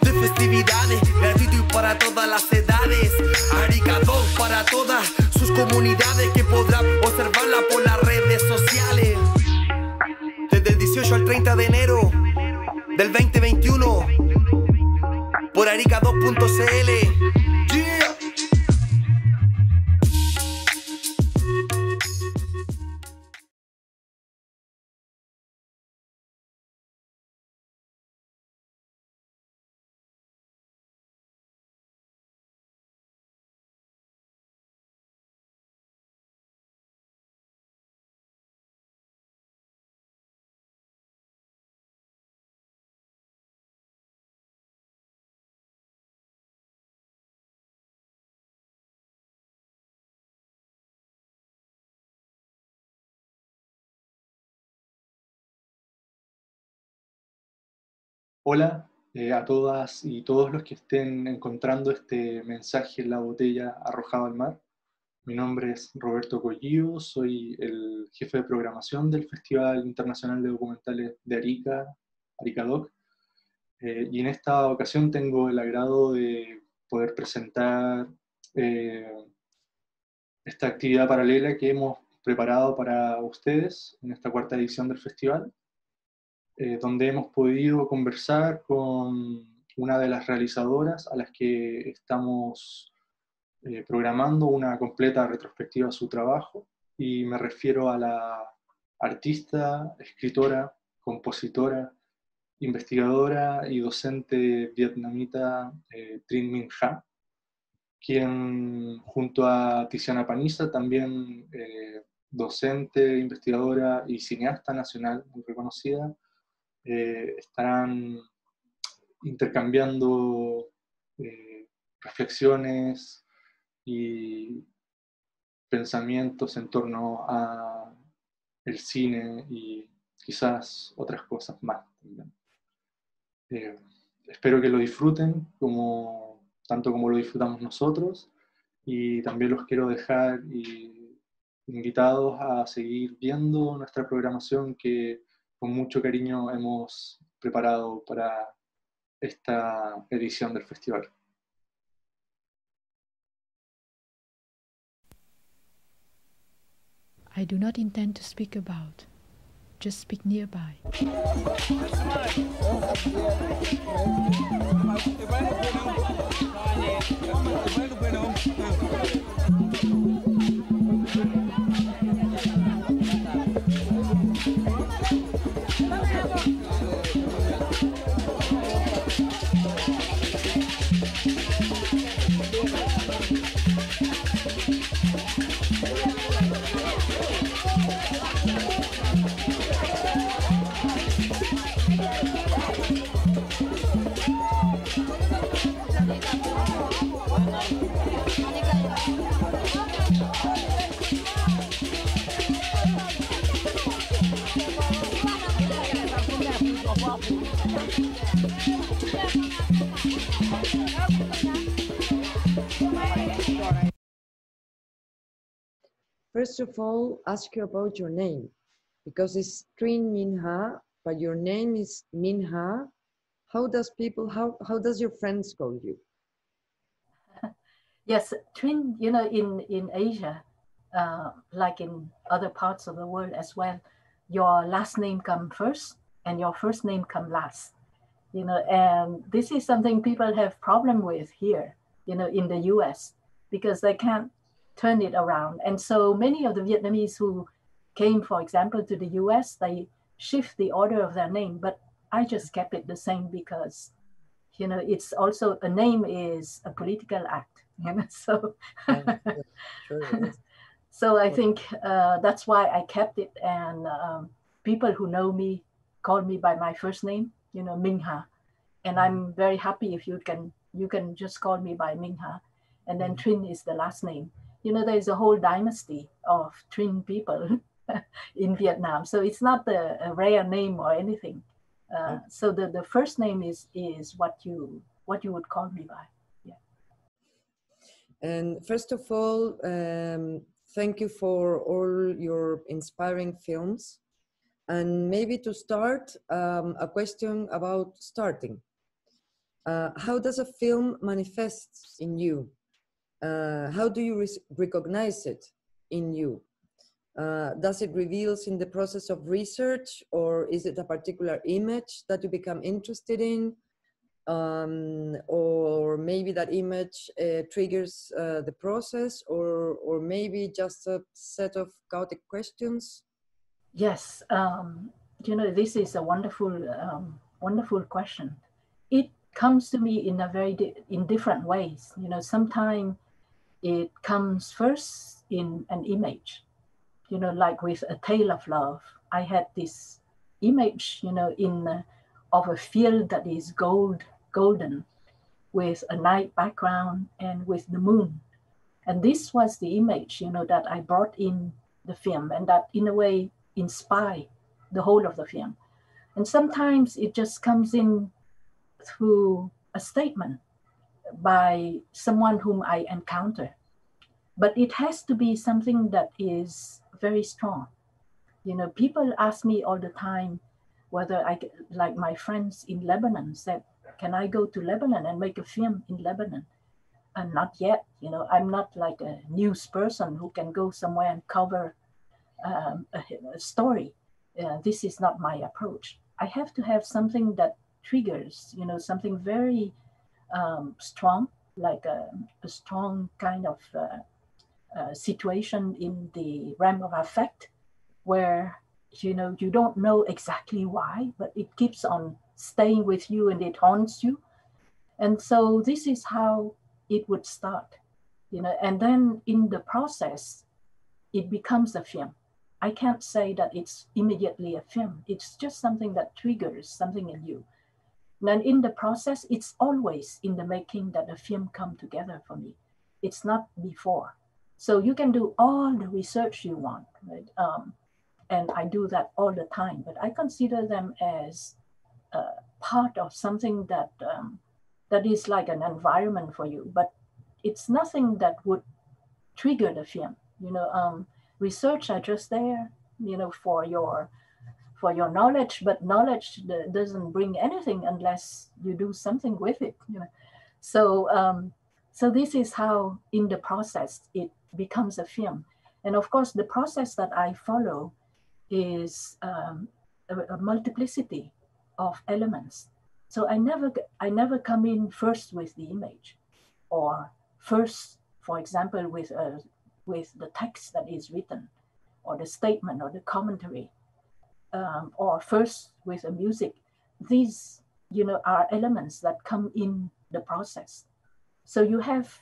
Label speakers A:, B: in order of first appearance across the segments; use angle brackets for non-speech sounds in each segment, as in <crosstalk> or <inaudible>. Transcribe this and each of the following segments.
A: de festividades, gratuito para todas las edades. Arigato para todas sus comunidades que podrán observarla por las redes sociales. Desde el 18 al 30 de enero del 2021 por arica2.cl.
B: Hola eh, a todas y todos los que estén encontrando este mensaje en la botella arrojado al mar. Mi nombre es Roberto Collillo, soy el jefe de programación del Festival Internacional de Documentales de Arica, Aricadoc, eh, y en esta ocasión tengo el agrado de poder presentar eh, esta actividad paralela que hemos preparado para ustedes en esta cuarta edición del festival. Eh, donde hemos podido conversar con una de las realizadoras a las que estamos eh, programando una completa retrospectiva de su trabajo, y me refiero a la artista, escritora, compositora, investigadora y docente vietnamita eh, Trinh Minh Ha, quien junto a Tiziana Paniza, también docente, investigadora y cineasta nacional muy reconocida, eh, estarán intercambiando eh, reflexiones y pensamientos en torno a el cine y quizás otras cosas más eh, espero que lo disfruten como, tanto como lo disfrutamos nosotros y también los quiero dejar invitados a seguir viendo nuestra programación que con mucho cariño hemos preparado para esta edición del festival.
C: I do not intend to speak about, just speak nearby.
D: First of all, ask you about your name because it's Trinh Minh Ha, but your name is Minh Ha. How does people, how, how does your friends call you? <laughs>
E: Yes, Trinh, you know, in, in Asia, uh, like in other parts of the world as well, your last name come first and your first name come last. You know, and this is something people have problem with here, you know, in the US, because they can't turn it around. And so many of the Vietnamese who came, for example, to the US, they shift the order of their name, but I just kept it the same because you know, it's also a name is a political act, <laughs> you know, so.
D: Yeah, yeah, sure it is. <laughs>
E: so I think uh, that's why I kept it. And um, people who know me call me by my first name, you know, Minh Ha. And I'm very happy if you can you can just call me by Minh Ha. And then
D: Mm.
E: Trinh is the last name. You know, there's a whole dynasty of Trinh people <laughs> in Vietnam. So it's not the, a rare name or anything. Uh, so the, the first name is is what you what you would call me by. Yeah.
D: And first of all, um, thank you for all your inspiring films. And maybe to start, um, a question about starting. Uh, how does a film manifest in you? Uh, how do you recognize it in you? Uh, does it reveals in the process of research, or is it a particular image that you become interested in? um, or maybe that image uh, triggers uh, the process, or or maybe just a set of chaotic questions.
E: Yes, um, you know, this is a wonderful, um, wonderful question. It comes to me in a very di- in different ways. You know, sometimes it comes first in an image. You know, like with a tale of love, I had this image. You know, in uh, of a field that is gold, golden, with a night background and with the moon. And this was the image, you know, that I brought in the film, and that in a way inspire the whole of the film. And sometimes it just comes in through a statement by someone whom I encounter. But it has to be something that is very strong. You know, people ask me all the time whether I, like my friends in Lebanon said, can I go to Lebanon and make a film in Lebanon? And not yet, you know, I'm not like a news person who can go somewhere and cover um, a, a story. Uh, this is not my approach. I have to have something that triggers, you know, something very um, strong, like a, a, strong kind of uh, uh, situation in the realm of affect, where you know you don't know exactly why, but it keeps on staying with you and it haunts you. And so this is how it would start, you know, and then in the process, it becomes a film. I can't say that it's immediately a film. It's just something that triggers something in you. And then in the process, it's always in the making that the film come together for me. It's not before. So you can do all the research you want, right? Um, and I do that all the time, but I consider them as uh, part of something that um, that is like an environment for you, but it's nothing that would trigger the film. You know, um, research are just there, you know, for your for your knowledge, but knowledge doesn't bring anything unless you do something with it. You know, so um, so this is how in the process it becomes a film, and of course the process that I follow is um, a, a multiplicity of elements. So I never I never come in first with the image, or first, for example, with a with the text that is written, or the statement or the commentary, um, or first with a music. These you know are elements that come in the process. So you have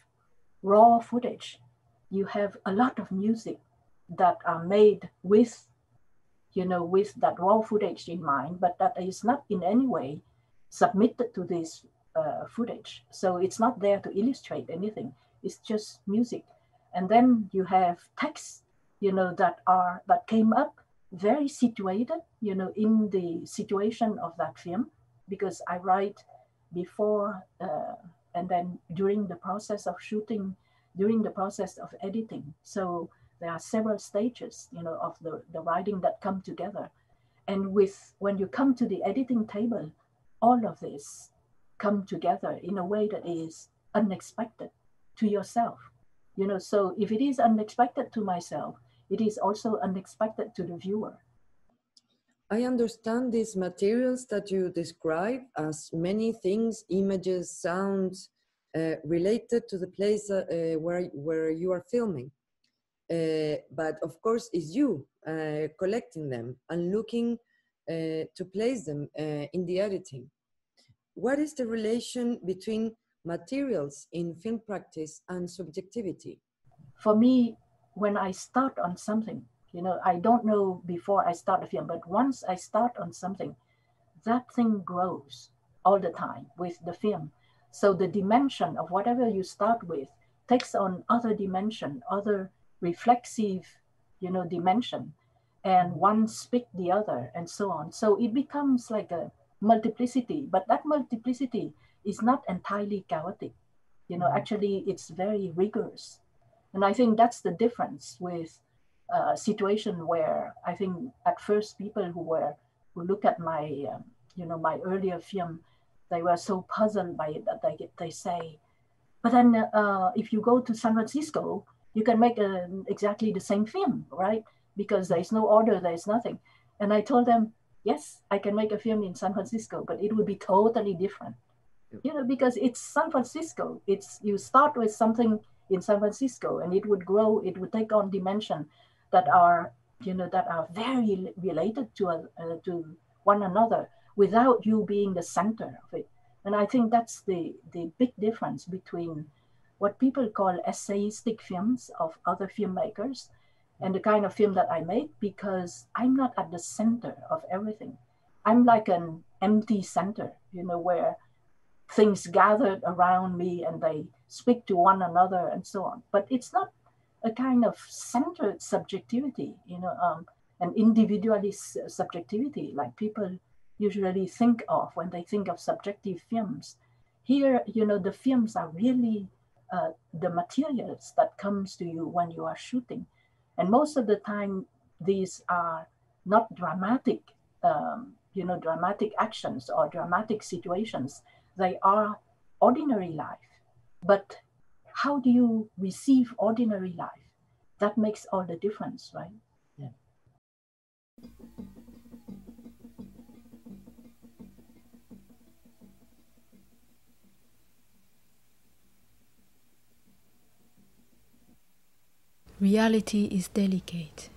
E: raw footage, you have a lot of music that are made with you know, with that raw footage in mind, but that is not in any way submitted to this uh, footage. So it's not there to illustrate anything. It's just music. And then you have texts, you know, that are that came up very situated, you know, in the situation of that film, because I write before uh, and then during the process of shooting, during the process of editing. So there are several stages you know of the, the writing that come together and with when you come to the editing table all of this come together in a way that is unexpected to yourself you know so if it is unexpected to myself it is also unexpected to the viewer.
D: I understand these materials that you describe as many things images sounds uh, related to the place uh, where where you are filming. Uh, but of course it's you uh, collecting them and looking uh, to place them in the editing. What is the relation between materials in film practice and subjectivity?
E: For me, when I start on something, you know, I don't know before I start a film, but once I start on something, that thing grows all the time with the film. So the dimension of whatever you start with takes on other dimension, other reflexive, you know, dimension, and one speak the other, and so on. So it becomes like a multiplicity, but that multiplicity is not entirely chaotic. You know, mm-hmm. actually, it's very rigorous, and I think that's the difference with a situation where I think at first people who were who look at my, um, you know, my earlier film, they were so puzzled by it that they they say, but then uh, if you go to San Francisco, you can make a, exactly the same film, right? Because there is no order, there is nothing. And I told them, yes, I can make a film in San Francisco, but it would be totally different. Yep. You know, because it's San Francisco. It's you start with something in San Francisco, and it would grow. It would take on dimension that are, you know, that are very related to uh, to one another without you being the center of it. And I think that's the the big difference between what people call essayistic films of other filmmakers and the kind of film that I make because I'm not at the center of everything. I'm like an empty center, you know, where things gathered around me and they speak to one another and so on. But it's not a kind of centered subjectivity, you know, um, an individualist subjectivity like people usually think of when they think of subjective films. Here, you know, the films are really uh, the materials that comes to you when you are shooting. And most of the time, these are not dramatic, um, you know, dramatic actions or dramatic situations. They are ordinary life. But how do you receive ordinary life? That makes all the difference, right? Yeah.
C: Reality is delicate.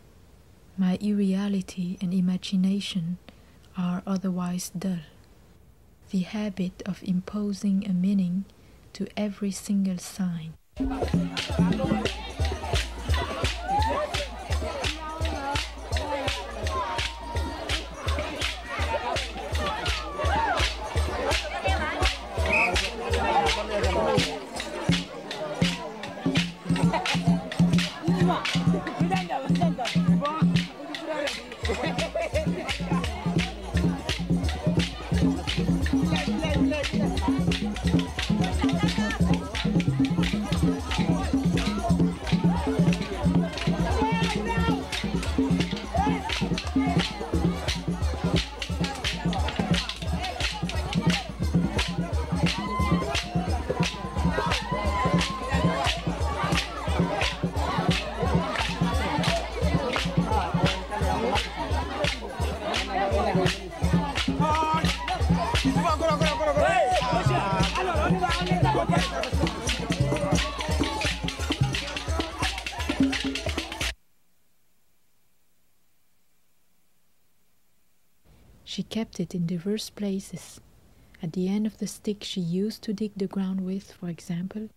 C: My irreality and imagination are otherwise dull. The habit of imposing a meaning to every single sign. Kept it in diverse places. At the end of the stick she used to dig the ground with, for example,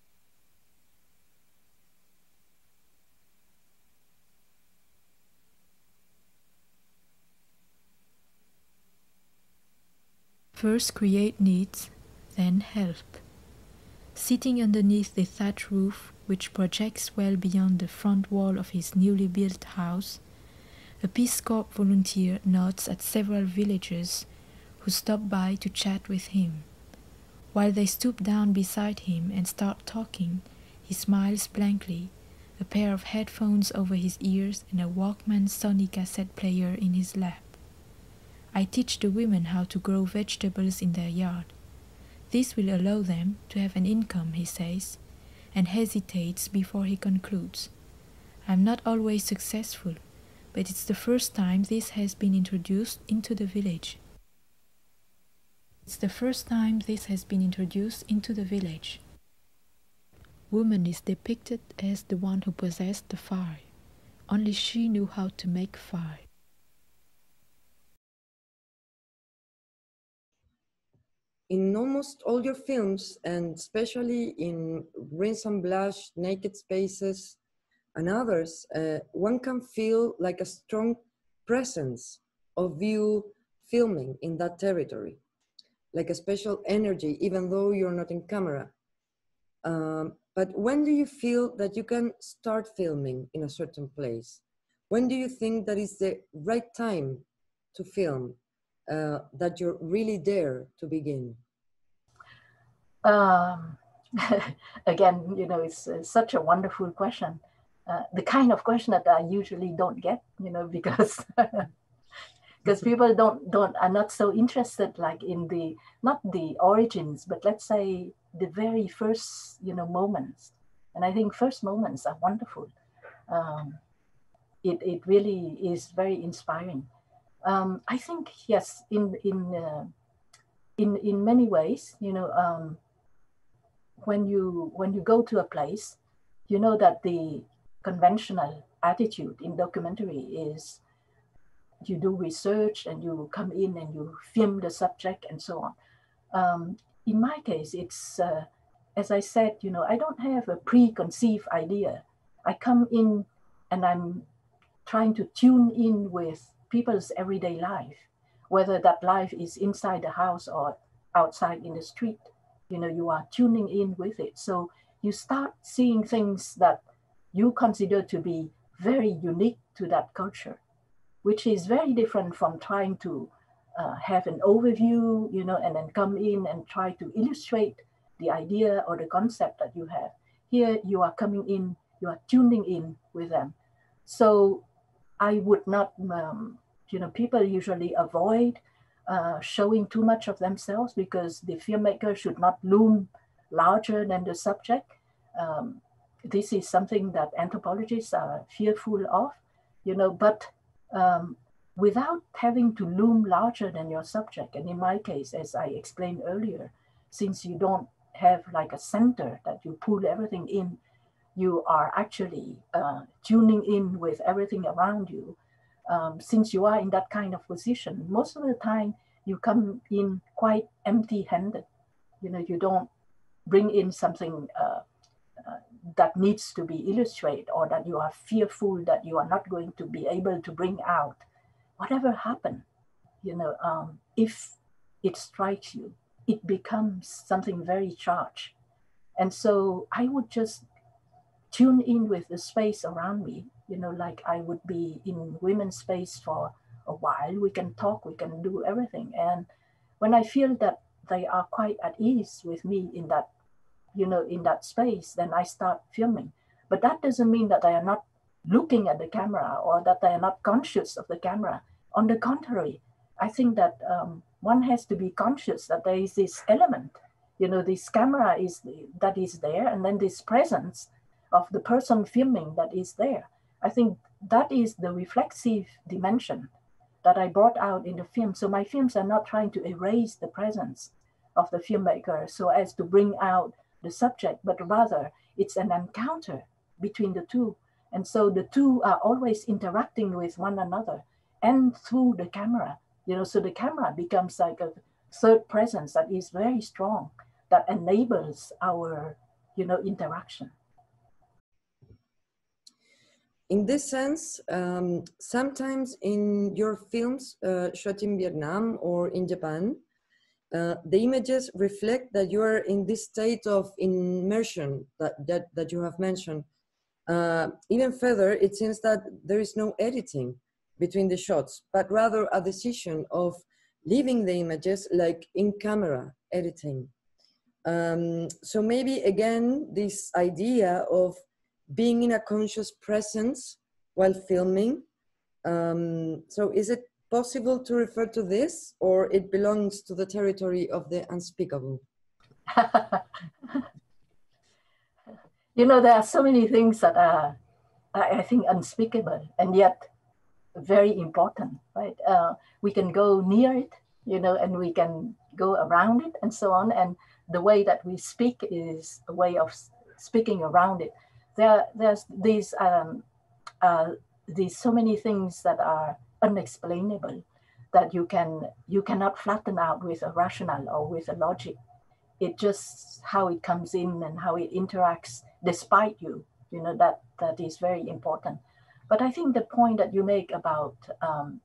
C: First create needs, then help. Sitting underneath the thatch roof, which projects well beyond the front wall of his newly built house, a Peace Corps volunteer nods at several villagers who stop by to chat with him. While they stoop down beside him and start talking, he smiles blankly, a pair of headphones over his ears and a Walkman Sony cassette player in his lap. I teach the women how to grow vegetables in their yard. This will allow them to have an income, he says, and hesitates before he concludes. I'm not always successful, but it's the first time this has been introduced into the village. It's the first time this has been introduced into the village. Woman is depicted as the one who possessed the fire. Only she knew how to make fire.
D: in almost all your films, and especially in Reassemblage, Naked Spaces, and others, uh, one can feel like a strong presence of you filming in that territory, like a special energy, even though you're not in camera. Um, but when do you feel that you can start filming in a certain place? When do you think that is the right time to film? Uh, that you're really there to begin?
E: Um, <laughs> again, you know, it's, it's, such a wonderful question. Uh, the kind of question that I usually don't get, you know, <laughs> because because people don't don't are not so interested like in the not the origins, but let's say the very first you know moments. And I think first moments are wonderful. Um, it it really is very inspiring. Um, I think yes, in in uh, in in many ways, you know, um, when you when you go to a place, you know that the conventional attitude in documentary is you do research and you come in and you film the subject and so on. Um, in my case, it's uh, as I said, you know, I don't have a preconceived idea. I come in and I'm trying to tune in with people's everyday life, whether that life is inside the house or outside in the street. You know, you are tuning in with it. So you start seeing things that you consider to be very unique to that culture, which is very different from trying to uh, have an overview, you know, and then come in and try to illustrate the idea or the concept that you have. Here you are coming in, you are tuning in with them. So I would not, um, you know, people usually avoid uh, showing too much of themselves because the filmmaker should not loom larger than the subject. Um, this is something that anthropologists are fearful of, you know, but um, without having to loom larger than your subject. And in my case, as I explained earlier, since you don't have like a center that you pull everything in, you are actually uh, tuning in with everything around you. Um, since you are in that kind of position, most of the time you come in quite empty-handed. You know, you don't bring in something uh, that needs to be illustrated or that you are fearful that you are not going to be able to bring out. Whatever happened, you know, um, if it strikes you, it becomes something very charged. And so I would just tune in with the space around me, you know, like I would be in women's space for a while. We can talk, we can do everything. And when I feel that they are quite at ease with me in that, you know, in that space, then I start filming. But that doesn't mean that they are not looking at the camera or that they are not conscious of the camera. On the contrary, I think that um, one has to be conscious that there is this element, you know, this camera is that is there, and then this presence of the person filming that is there. I think that is the reflexive dimension that I brought out in the film. So my films are not trying to erase the presence of the filmmaker so as to bring out the subject, but rather it's an encounter between the two. And so the two are always interacting with one another and through the camera. You know, so the camera becomes like a third presence that is very strong, that enables our, you know, interaction
D: in this sense, um, sometimes in your films uh, shot in Vietnam or in Japan, uh, the images reflect that you are in this state of immersion that, that, that you have mentioned. Uh, even further, it seems that there is no editing between the shots, but rather a decision of leaving the images like in camera editing. Um, so maybe again, this idea of being in a conscious presence while filming. Um, so is it possible to refer to this or it belongs to the territory of the unspeakable? <laughs>
E: you know, there are so many things that are, I think, unspeakable and yet very important, right? Uh, we can go near it, you know, and we can go around it and so on. And the way that we speak is a way of speaking around it there there's these um, uh, these so many things that are unexplainable that you can you cannot flatten out with a rational or with a logic. It just how it comes in and how it interacts despite you. You know that that is very important. But I think the point that you make about um,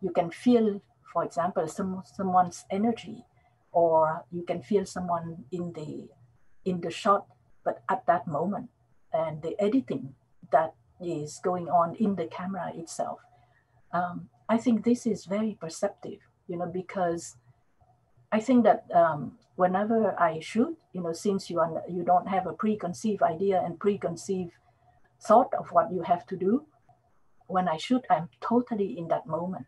E: you can feel, for example, some someone's energy, or you can feel someone in the in the shot, but at that moment, and the editing that is going on in the camera itself. Um, I think this is very perceptive, you know, because I think that um, whenever I shoot, you know, since you are you don't have a preconceived idea and preconceived thought of what you have to do, when I shoot, I'm totally in that moment,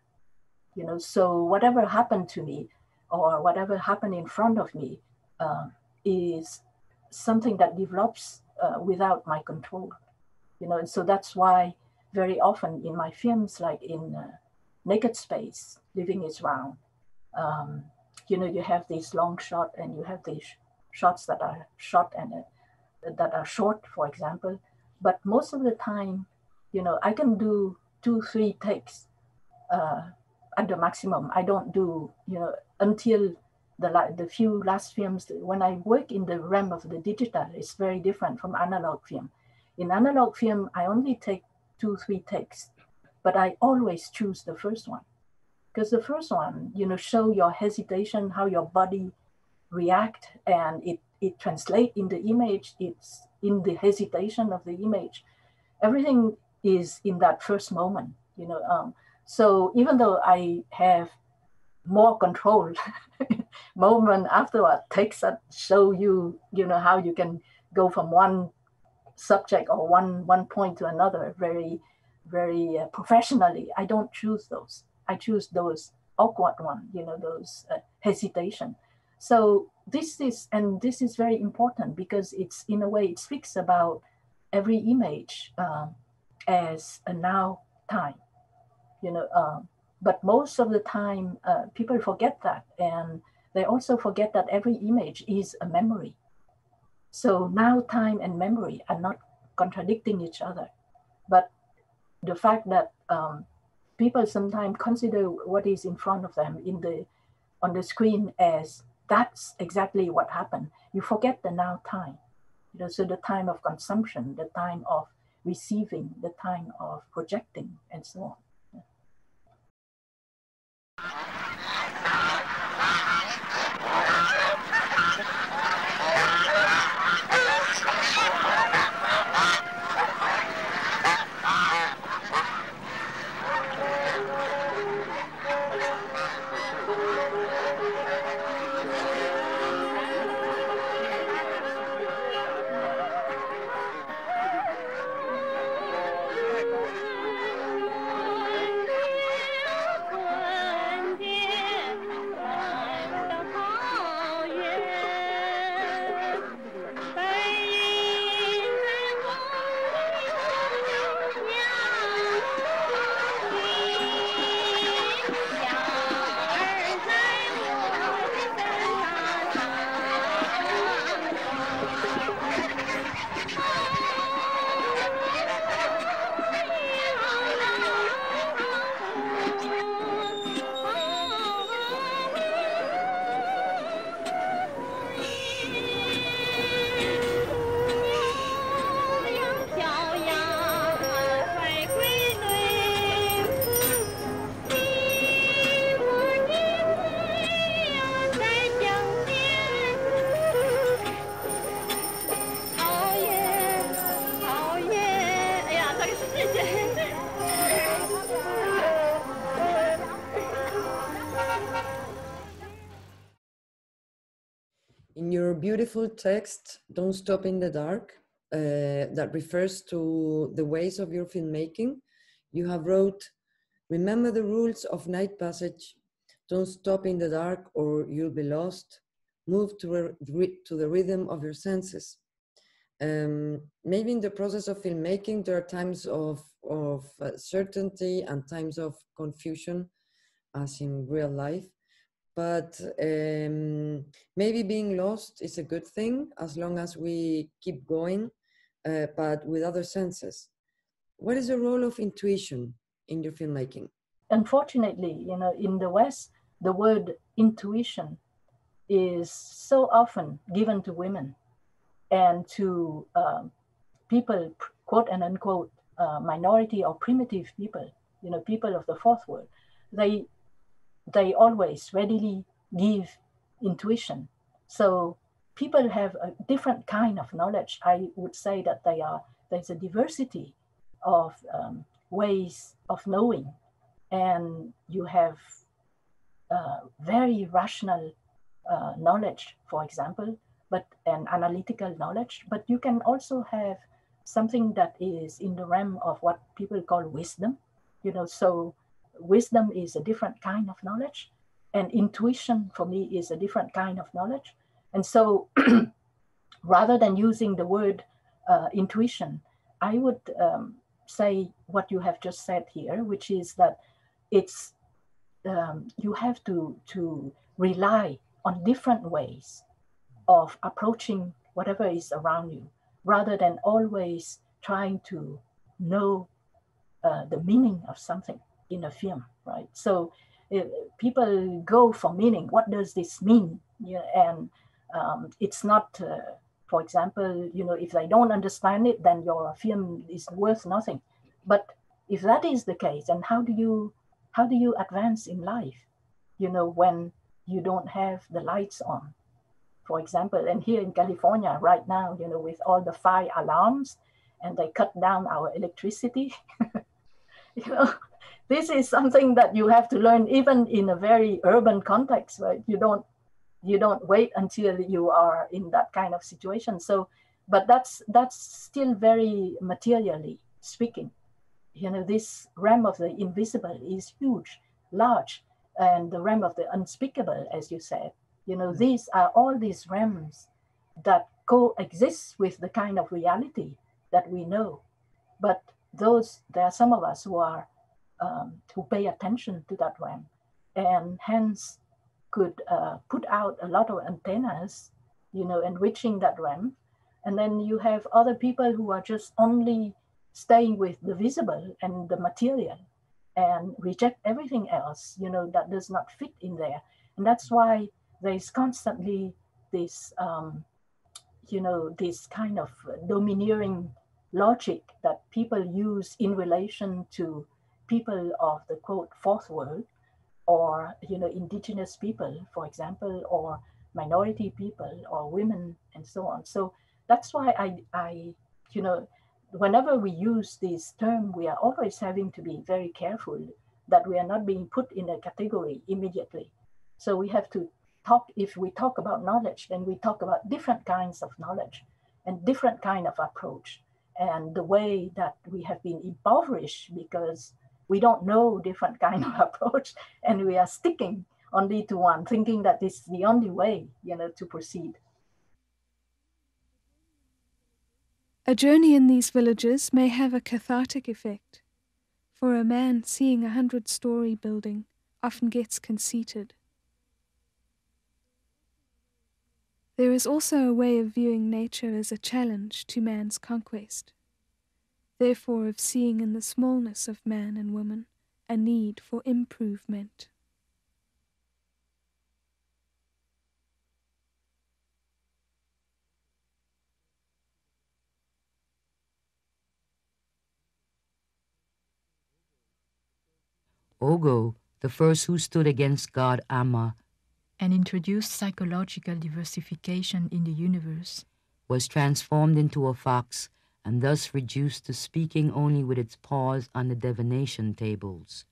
E: you know. So whatever happened to me, or whatever happened in front of me, uh, is something that develops uh, without my control, you know. And so that's why very often in my films, like in uh, naked space, living is round. Um, you know, you have these long shot and you have these shots that are short and uh, that are short, for example. But most of the time, you know, I can do two, three takes uh, at the maximum. I don't do, you know, until the, the few last films. When I work in the realm of the digital, it's very different from analog film. In analog film, I only take two, three takes but I always choose the first one because the first one, you know, show your hesitation, how your body react, and it it translate in the image. It's in the hesitation of the image. Everything is in that first moment, you know. Um, so even though I have more control, <laughs> moment afterward takes that show you, you know, how you can go from one subject or one one point to another very very uh, professionally. I don't choose those. I choose those awkward one, you know, those uh, hesitation. So this is, and this is very important because it's in a way it speaks about every image um, as a now time, you know. Um, but most of the time, uh, people forget that, and they also forget that every image is a memory. So now time and memory are not contradicting each other, but the fact that um, people sometimes consider what is in front of them in the on the screen as that's exactly what happened. You forget the now time. You know, so the time of consumption, the time of receiving, the time of projecting, and so on.
D: Beautiful text, Don't Stop in the Dark, uh, that refers to the ways of your filmmaking. You have wrote, remember the rules of night passage, don't stop in the dark or you'll be lost. Move to, to the rhythm of your senses. Um, maybe in the process of filmmaking, there are times of, of certainty and times of confusion, as in real life but um, maybe being lost is a good thing as long as we keep going, uh, but with other senses. What is the role of intuition in your filmmaking?
E: unfortunately, you know, in the West, the word intuition is so often given to women and to um, people, quote and unquote, uh, minority or primitive people, you know, people of the fourth world. They, they always readily give intuition. So people have a different kind of knowledge. I would say that they are there's a diversity of um, ways of knowing, and you have uh, very rational uh, knowledge, for example, but an analytical knowledge. But you can also have something that is in the realm of what people call wisdom. You know, so wisdom is a different kind of knowledge, and intuition for me is a different kind of knowledge. And so, <clears throat> rather than using the word uh, intuition, I would um, say what you have just said here, which is that it's um, you have to to rely on different ways of approaching whatever is around you, rather than always trying to know uh, the meaning of something in a film, right? So uh, people go for meaning. What does this mean? Yeah, and um, it's not uh, for example, you know, if they don't understand it, then your film is worth nothing. But if that is the case, and how do you how do you advance in life? You know, when you don't have the lights on, for example, and here in California right now, you know, with all the fire alarms and they cut down our electricity, <laughs> you know, this is something that you have to learn even in a very urban context, right? You don't you don't wait until you are in that kind of situation so but that's that's still very materially speaking you know this realm of the invisible is huge large and the realm of the unspeakable as you said you know mm. these are all these realms that coexist with the kind of reality that we know but those there are some of us who are um, who pay attention to that realm and hence could uh, put out a lot of antennas, you know, enriching that realm. And then you have other people who are just only staying with the visible and the material and reject everything else, you know, that does not fit in there. And that's why there's constantly this, um, you know, this kind of domineering logic that people use in relation to people of the quote fourth world or you know indigenous people for example or minority people or women and so on. So that's why i i you know whenever we use this term we are always having to be very careful that we are not being put in a category immediately. So we have to talk if we talk about knowledge then we talk about different kinds of knowledge and different kind of approach. And the way that we have been impoverished because we don't know different <laughs> kind of approach and we are sticking only to one thinking that this is the only way you know to proceed.
F: A journey in these villages may have a cathartic effect. For a man seeing a hundred story building often gets conceited. There is also a way of viewing nature as a challenge to man's conquest therefore of seeing in the smallness of man and woman a need for improvement.
G: Ogo, the first who stood against God Amma,
C: and introduced psychological diversification in the universe,
G: was transformed into a fox and thus reduced to speaking only with its paws on the divination tables.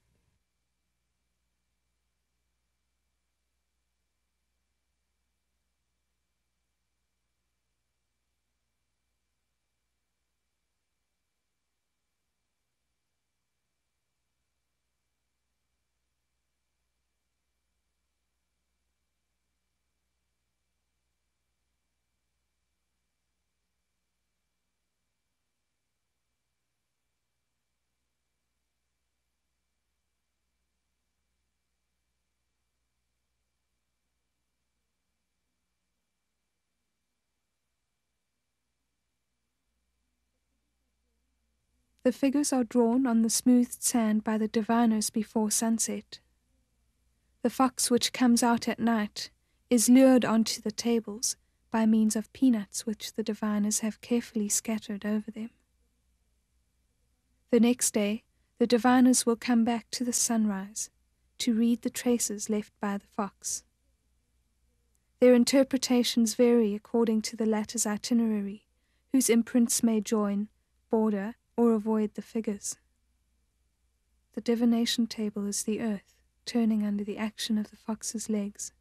F: The figures are drawn on the smoothed sand by the diviners before sunset. The fox which comes out at night is lured onto the tables by means of peanuts which the diviners have carefully scattered over them. The next day, the diviners will come back to the sunrise to read the traces left by the fox. Their interpretations vary according to the latter's itinerary, whose imprints may join, border, or avoid the figures. The divination table is the earth, turning under the action of the fox's legs.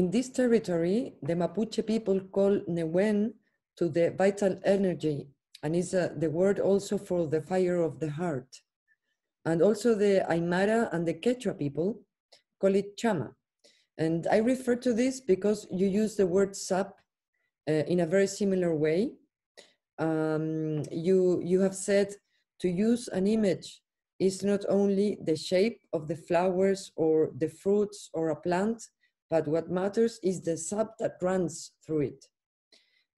D: In this territory, the Mapuche people call Newen to the vital energy, and is uh, the word also for the fire of the heart. And also the Aymara and the Quechua people call it Chama. And I refer to this because you use the word sap uh, in a very similar way. Um, you, you have said to use an image is not only the shape of the flowers or the fruits or a plant, but what matters is the sap that runs through it.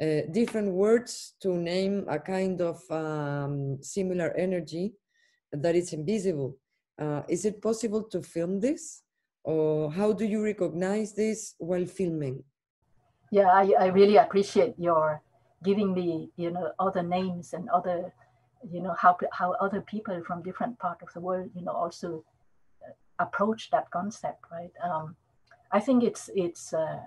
D: Uh, different words to name a kind of um, similar energy that is invisible. Uh, is it possible to film this? Or how do you recognize this while filming?
E: Yeah, I, I really appreciate your giving me, you know, other names and other, you know, how, how other people from different part of the world, you know, also uh, approach that concept, right? Um, I think it's it's uh,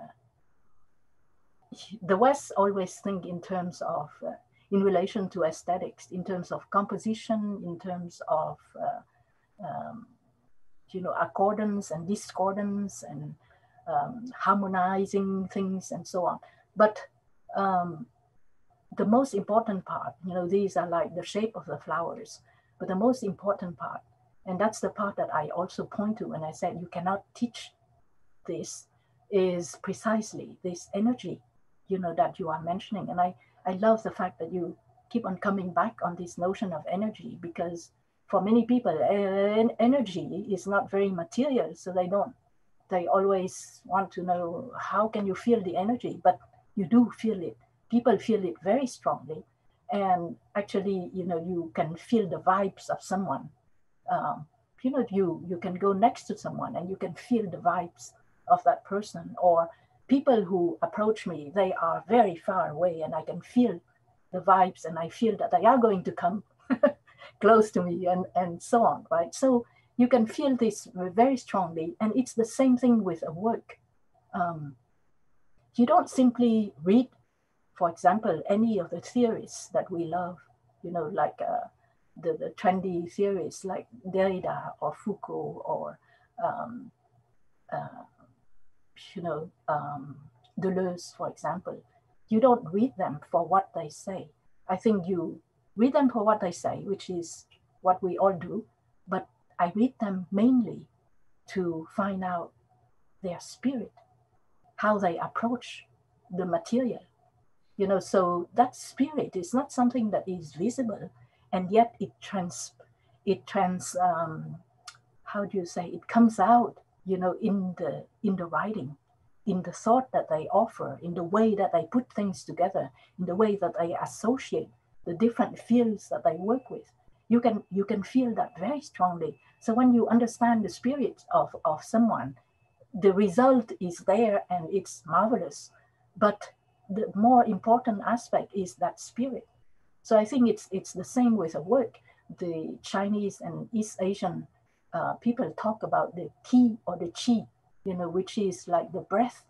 E: the West always think in terms of uh, in relation to aesthetics, in terms of composition, in terms of uh, um, you know accordance and discordance and um, harmonizing things and so on. But um, the most important part, you know, these are like the shape of the flowers, but the most important part, and that's the part that I also point to when I said you cannot teach this is precisely this energy, you know, that you are mentioning. And I, I love the fact that you keep on coming back on this notion of energy because for many people, energy is not very material, so they don't. They always want to know how can you feel the energy, but you do feel it. People feel it very strongly, and actually, you know, you can feel the vibes of someone. Um, you know, you you can go next to someone and you can feel the vibes of that person or people who approach me they are very far away and i can feel the vibes and i feel that they are going to come <laughs> close to me and and so on right? So you can feel this very strongly and it's the same thing with a work. Um, you don't simply read for example any of the theories that we love you know like uh, the, the trendy theories like derrida or foucault or um, uh, you know, um, Deleuze, for example, you don't read them for what they say. I think you read them for what they say, which is what we all do, but I read them mainly to find out their spirit, how they approach the material. You know, so that spirit is not something that is visible, and yet it trans, it trans, um, how do you say, it comes out you know, in the in the writing, in the thought that they offer, in the way that they put things together, in the way that they associate the different fields that they work with. You can you can feel that very strongly. So when you understand the spirit of, of someone, the result is there and it's marvelous. But the more important aspect is that spirit. So I think it's it's the same with a work. The Chinese and East Asian uh, people talk about the ki or the chi, you know, which is like the breath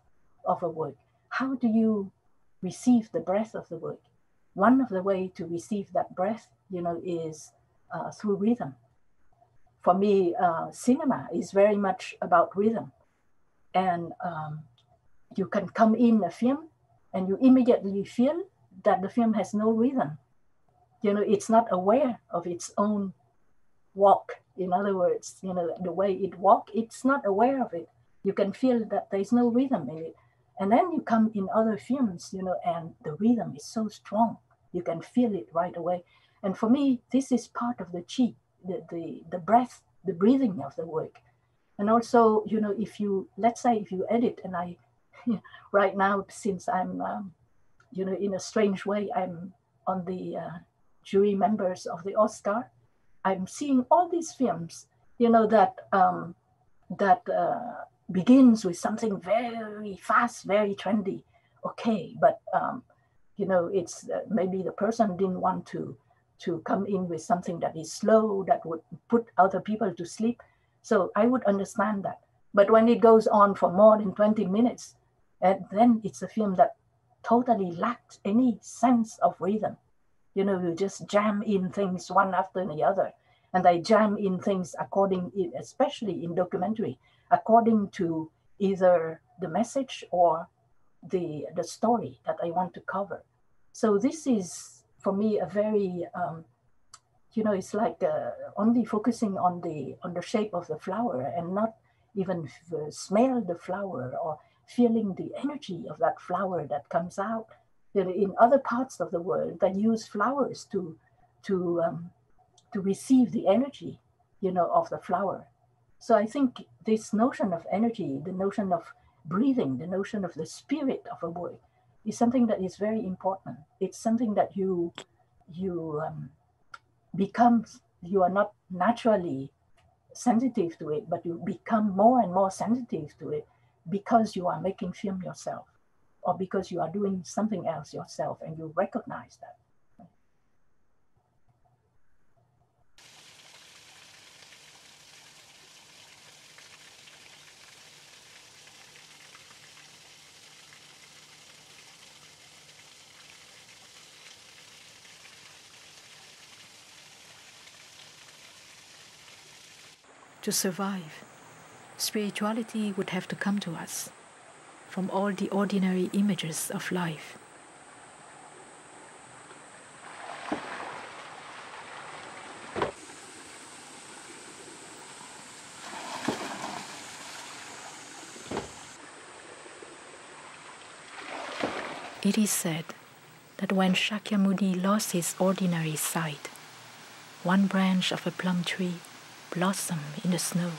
E: of a word. How do you receive the breath of the word? One of the way to receive that breath, you know, is uh, through rhythm. For me, uh, cinema is very much about rhythm. And, um, you can come in a film and you immediately feel that the film has no rhythm. You know, it's not aware of its own walk. In other words, you know, the way it walk, it's not aware of it. You can feel that there's no rhythm in it. And then you come in other films, you know, and the rhythm is so strong. You can feel it right away. And for me, this is part of the chi, the, the, the breath, the breathing of the work. And also, you know, if you, let's say if you edit and I, <laughs> right now, since I'm, um, you know, in a strange way, I'm on the uh, jury members of the Oscar, I'm seeing all these films, you know, that, um, that uh, begins with something very fast, very trendy. Okay, but, um, you know, it's uh, maybe the person didn't want to to come in with something that is slow, that would put other people to sleep. So I would understand that. But when it goes on for more than 20 minutes, and then it's a film that totally lacks any sense of rhythm. You know, you just jam in things one after the other. And they jam in things according, especially in documentary, according to either the message or the, the story that I want to cover. So this is for me a very um, you know it's like uh, only focusing on the on the shape of the flower and not even smell the flower or feeling the energy of that flower that comes out in other parts of the world that use flowers to to um, to receive the energy you know of the flower so i think this notion of energy the notion of breathing the notion of the spirit of a work is something that is very important. It's something that you you um, become you are not naturally sensitive to it, but you become more and more sensitive to it because you are making film yourself or because you are doing something else yourself and you recognize that.
C: to survive, spirituality would have to come to us from all the ordinary images of life. It is said that when Shakyamuni lost his ordinary sight, one branch of a plum tree blossomed in the snow.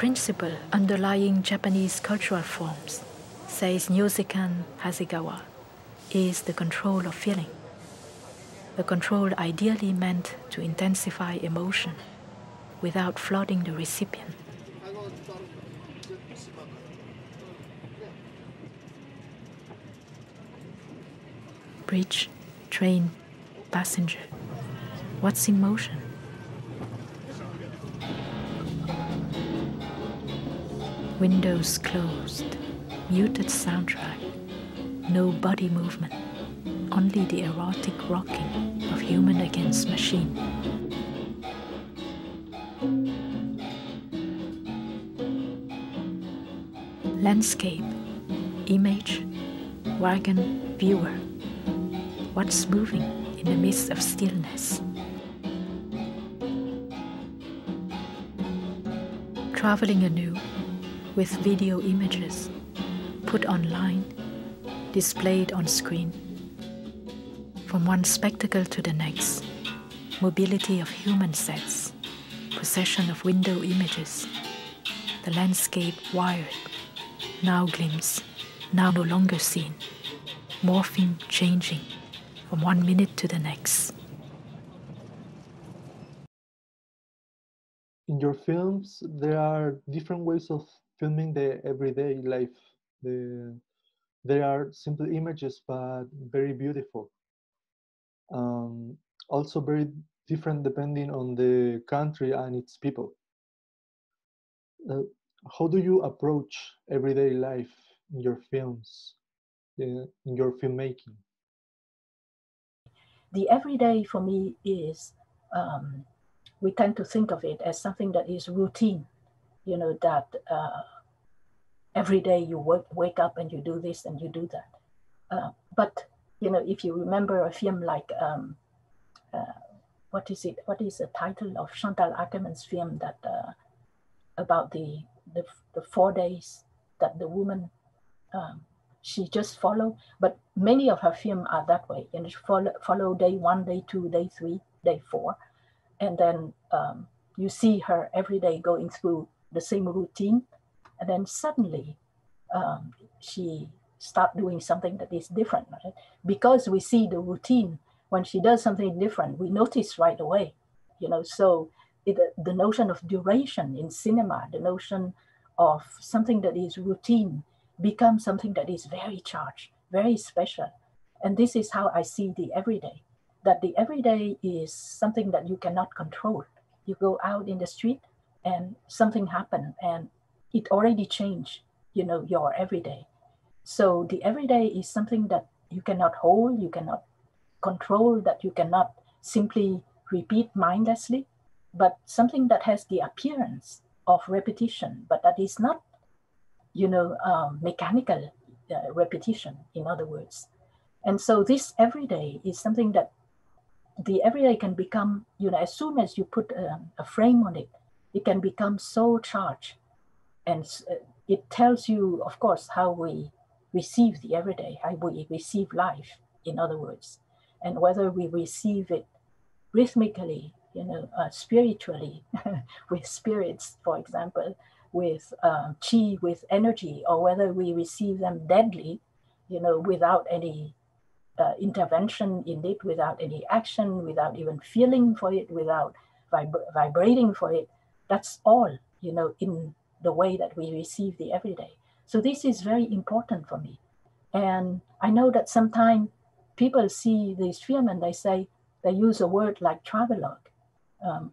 C: Principle underlying Japanese cultural forms, says Nyozekan Hasegawa, is the control of feeling. The control ideally meant to intensify emotion without flooding the recipient. Bridge, train, passenger. What's in motion? Windows closed, muted soundtrack, no body movement, only the erotic rocking of human against machine. Landscape, image, wagon, viewer. What's moving in the midst of stillness? Traveling anew with video images put online, displayed on screen. From one spectacle to the next, mobility of human sets, possession of window images, the landscape wired now glimpsed, now no longer seen, morphing, changing from one minute to the next.
B: In your films, there are different ways of filming the everyday life. The, there are simple images, but very beautiful. Um, also very different depending on the country and its people. Uh, how do you approach everyday life in your films, in, in your filmmaking?
E: The everyday for me is, um, we tend to think of it as something that is routine, you know, that uh, every day you wake, wake up and you do this and you do that. Uh, but, you know, if you remember a film like, um, uh, what is it? What is the title of Chantal Akerman's film that uh, about the the, the four days that the woman um, she just follow but many of her film are that way and know, follow, follow day one day two day three day four and then um, you see her every day going through the same routine and then suddenly um, she start doing something that is different right? because we see the routine when she does something different we notice right away you know so it, the notion of duration in cinema, the notion of something that is routine becomes something that is very charged, very special. And this is how I see the everyday, that the everyday is something that you cannot control. You go out in the street and something happened and it already changed, you know, your everyday. So the everyday is something that you cannot hold, you cannot control, that you cannot simply repeat mindlessly but something that has the appearance of repetition, but that is not, you know, um, mechanical uh, repetition, in other words. And so this everyday is something that the everyday can become, you know, as soon as you put a, um, a frame on it, it can become so charged. And uh, it tells you, of course, how we receive the everyday, how we receive life, in other words, and whether we receive it rhythmically you know, uh, spiritually <laughs> with spirits, for example, with um, chi, with energy, or whether we receive them deadly, you know, without any uh, intervention in it, without any action, without even feeling for it, without vib- vibrating for it. That's all, you know, in the way that we receive the everyday. So this is very important for me. And I know that sometimes people see this film and they say, they use a word like travelogue um,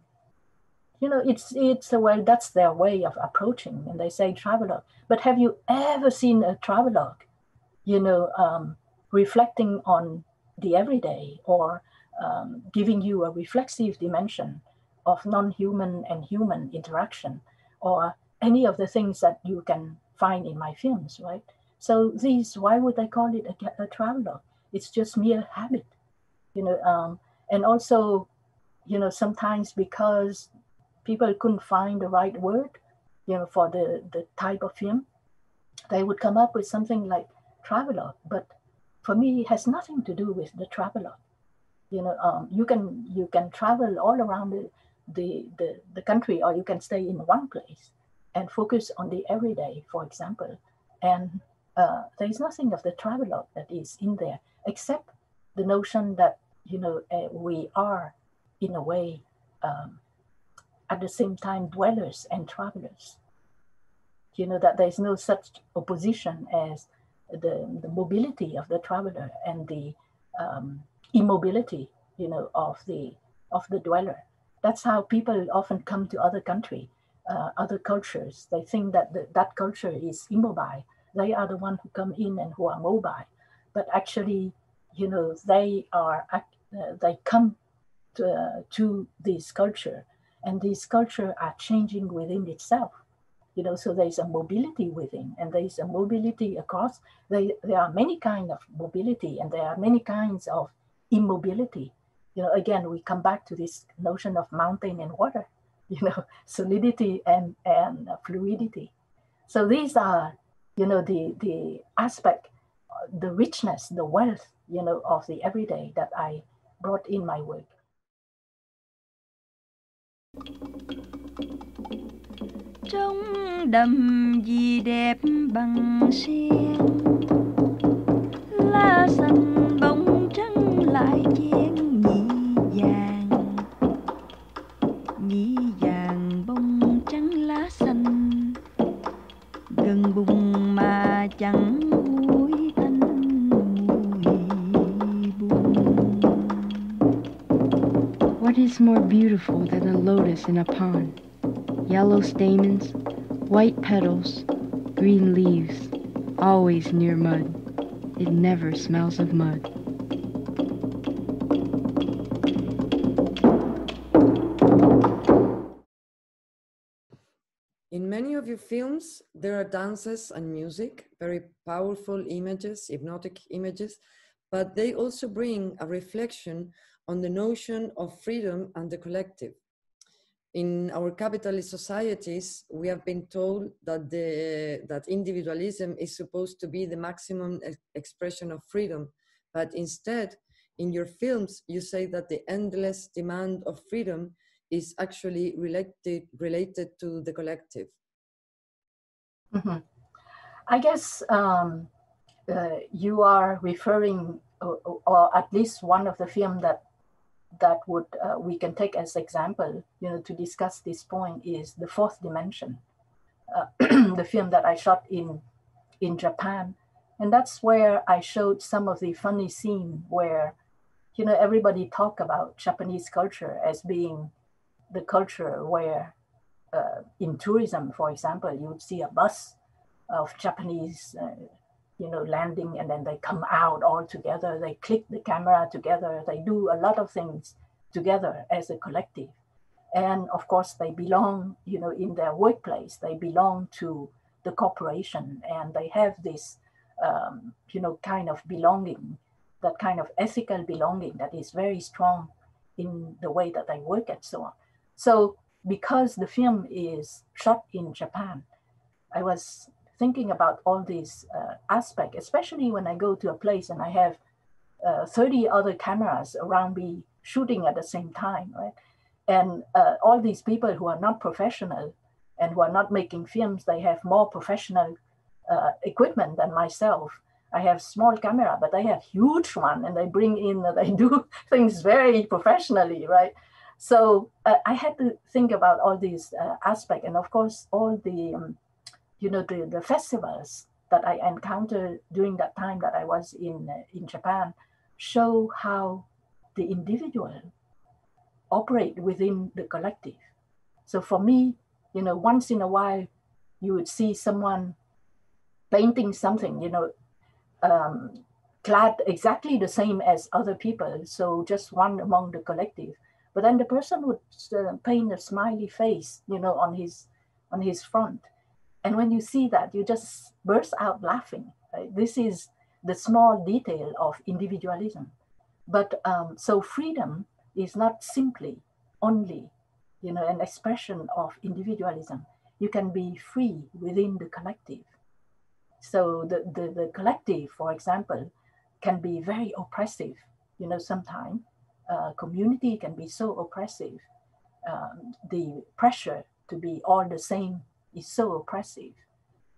E: you know, it's it's a well, that's their way of approaching, and they say travelogue. But have you ever seen a travelogue, you know, um, reflecting on the everyday or um, giving you a reflexive dimension of non-human and human interaction, or any of the things that you can find in my films, right? So these, why would I call it a, a travelogue? It's just mere habit, you know, um, and also you know, sometimes because people couldn't find the right word, you know, for the, the type of film, they would come up with something like travelogue. But for me, it has nothing to do with the travelogue. You know, um, you can you can travel all around the, the, the, the country or you can stay in one place and focus on the everyday, for example. And uh, there is nothing of the travelogue that is in there, except the notion that, you know, uh, we are in a way, um, at the same time, dwellers and travelers. You know, that there's no such opposition as the, the mobility of the traveler and the um, immobility, you know, of the, of the dweller. That's how people often come to other country, uh, other cultures. They think that the, that culture is immobile. They are the one who come in and who are mobile. But actually, you know, they are, uh, they come uh, to this culture and these culture are changing within itself you know so there's a mobility within and there's a mobility across they, there are many kind of mobility and there are many kinds of immobility you know again we come back to this notion of mountain and water <laughs> you know solidity and and fluidity. So these are you know the the aspect the richness the wealth you know of the everyday that i brought in my work.
H: Trông đầm gì đẹp bằng sen lá xanh bóng trắng lại chen nhị vàng bông trắng lá xanh gần bùng mà chẳng tanh mùi
I: What is more beautiful than a lotus in a pond? Yellow stamens, white petals, green leaves, always near mud. It never smells of mud.
D: In many of your films, there are dances and music, very powerful images, hypnotic images, but they also bring a reflection on the notion of freedom and the collective. In our capitalist societies, we have been told that, the, that individualism is supposed to be the maximum expression of freedom, but instead, in your films, you say that the endless demand of freedom is actually related, related to the collective.
E: Mhm. I guess um, uh, you are referring, or, or at least one of the film that that would uh, we can take as example, you know, to discuss this point is the fourth dimension, uh, <clears throat> the film that I shot in in Japan, and that's where I showed some of the funny scene where, you know, everybody talk about Japanese culture as being the culture where uh, in tourism, for example, you see a bus of Japanese, uh, you know, landing and then they come out all together. They click the camera together. They do a lot of things together as a collective. And of course, they belong, you know, in their workplace, they belong to the corporation and they have this, um, you know, kind of belonging, that kind of ethical belonging that is very strong in the way that they work and so on. So because the film is shot in Japan, I was thinking about all these uh, aspects, especially when I go to a place and I have uh, 30 other cameras around me shooting at the same time, right? And uh, all these people who are not professional and who are not making films, they have more professional uh, equipment than myself. I have small camera, but they have huge one, and they bring in, and they <laughs> do things very professionally, right? So uh, I had to think about all these uh, aspects, and of course, all the um, you know the, the festivals that I encountered during that time that I was in uh, in Japan show how the individual operate within the collective. So for me, you know, once in a while, you would see someone painting something, you know, um, clad exactly the same as other people. So just one among the collective. But then the person would uh, paint a smiley face, you know, on his on his front. And when you see that, you just burst out laughing. Right? This is the small detail of individualism. But um, so freedom is not simply only, you know, an expression of individualism. You can be free within the collective. So the, the, the collective, for example, can be very oppressive, you know, sometimes. Uh, community can be so oppressive. Um, the pressure to be all the same is so oppressive.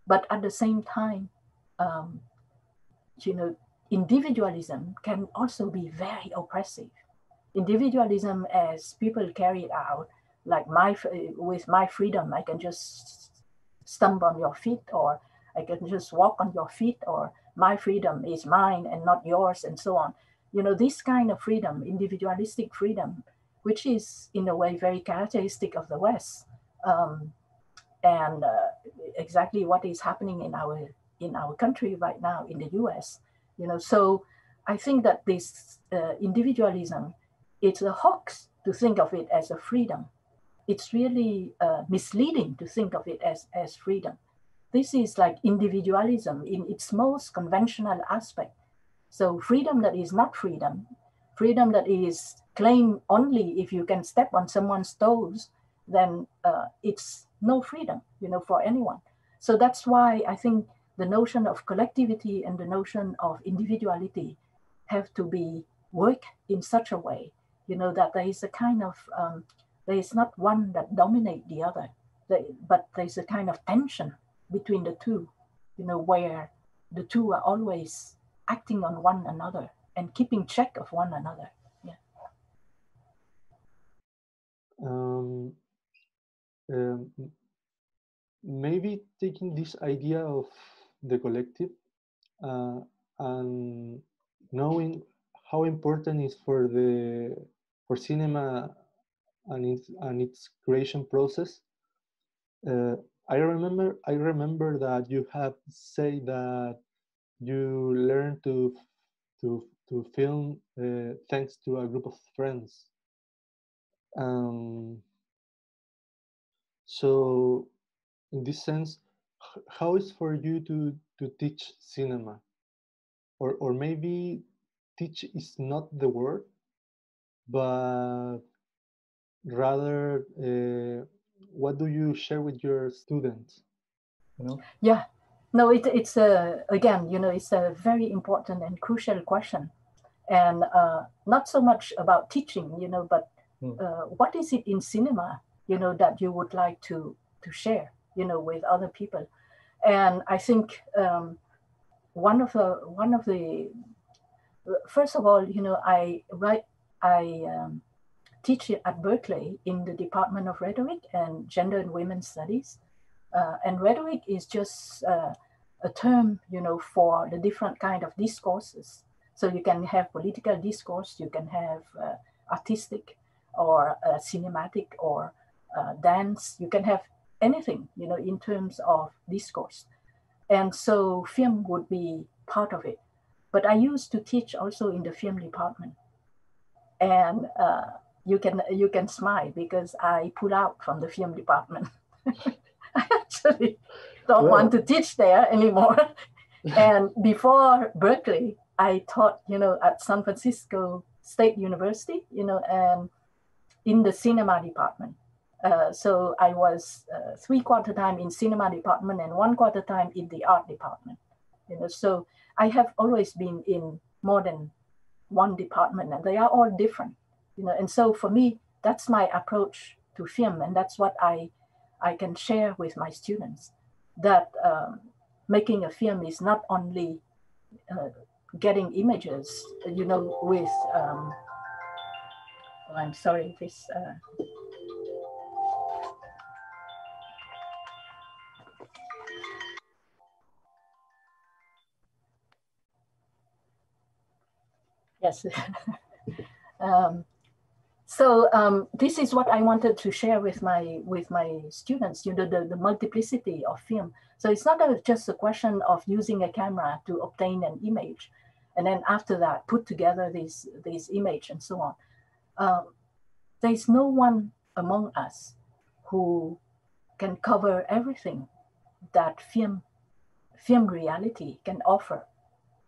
E: But at the same time, um, you know, individualism can also be very oppressive. Individualism, as people carry it out, like my with my freedom, I can just stump on your feet, or I can just walk on your feet, or my freedom is mine and not yours, and so on. You know, this kind of freedom, individualistic freedom, which is in a way very characteristic of the West, um, and uh, exactly what is happening in our in our country right now in the U.S. You know, so I think that this uh, individualism, it's a hoax to think of it as a freedom. It's really uh, misleading to think of it as as freedom. This is like individualism in its most conventional aspect. So freedom that is not freedom, freedom that is claimed only if you can step on someone's toes, then uh, it's no freedom, you know, for anyone. So that's why I think the notion of collectivity and the notion of individuality have to be work in such a way, you know, that there is a kind of um, there is not one that dominate the other. but there's a kind of tension between the two, you know, where the two are always acting on one another and keeping check of one another. Yeah.
B: Um, um, maybe taking this idea of the collective uh, and knowing how important is for the for cinema and its and its creation process. Uh, I remember I remember that you have said that you learn to to to film uh, thanks to a group of friends. Um, so, in this sense, how is for you to to teach cinema, or or maybe teach is not the word, but rather uh, what do you share with your students? You know?
E: Yeah, no, it, it's a, again, you know, it's a very important and crucial question. And uh, not so much about teaching, you know, but
B: Hmm.
E: uh, what is it in cinema, you know, that you would like to, to share, you know, with other people? And I think um, one of the, one of the, first of all, you know, I write, I um, teach at Berkeley in the Department of Rhetoric and Gender and Women's Studies. Uh, and rhetoric is just uh, a term, you know, for the different kind of discourses. So you can have political discourse, you can have uh, artistic or uh, cinematic or uh, dance. You can have anything, you know, in terms of discourse. And so film would be part of it. But I used to teach also in the film department. And uh, you can you can smile because I pull out from the film department. <laughs> I actually don't
B: Wow.
E: want to teach there anymore. <laughs> and before Berkeley, I taught, you know, at San Francisco State University, you know, and in the cinema department. Uh, so I was uh, three quarter time in cinema department and one quarter time in the art department. You know, so I have always been in more than one department, and they are all different. You know, and so for me, that's my approach to film, and that's what I I can share with my students. That um, making a film is not only uh, getting images, you know, with um, oh, I'm sorry, this. Uh, yes. <laughs> um, so um, this is what I wanted to share with my with my students. You know, the, the multiplicity of film. So it's not a, just a question of using a camera to obtain an image, and then after that put together this this image and so on. Um, there's no one among us who can cover everything that film film reality can offer.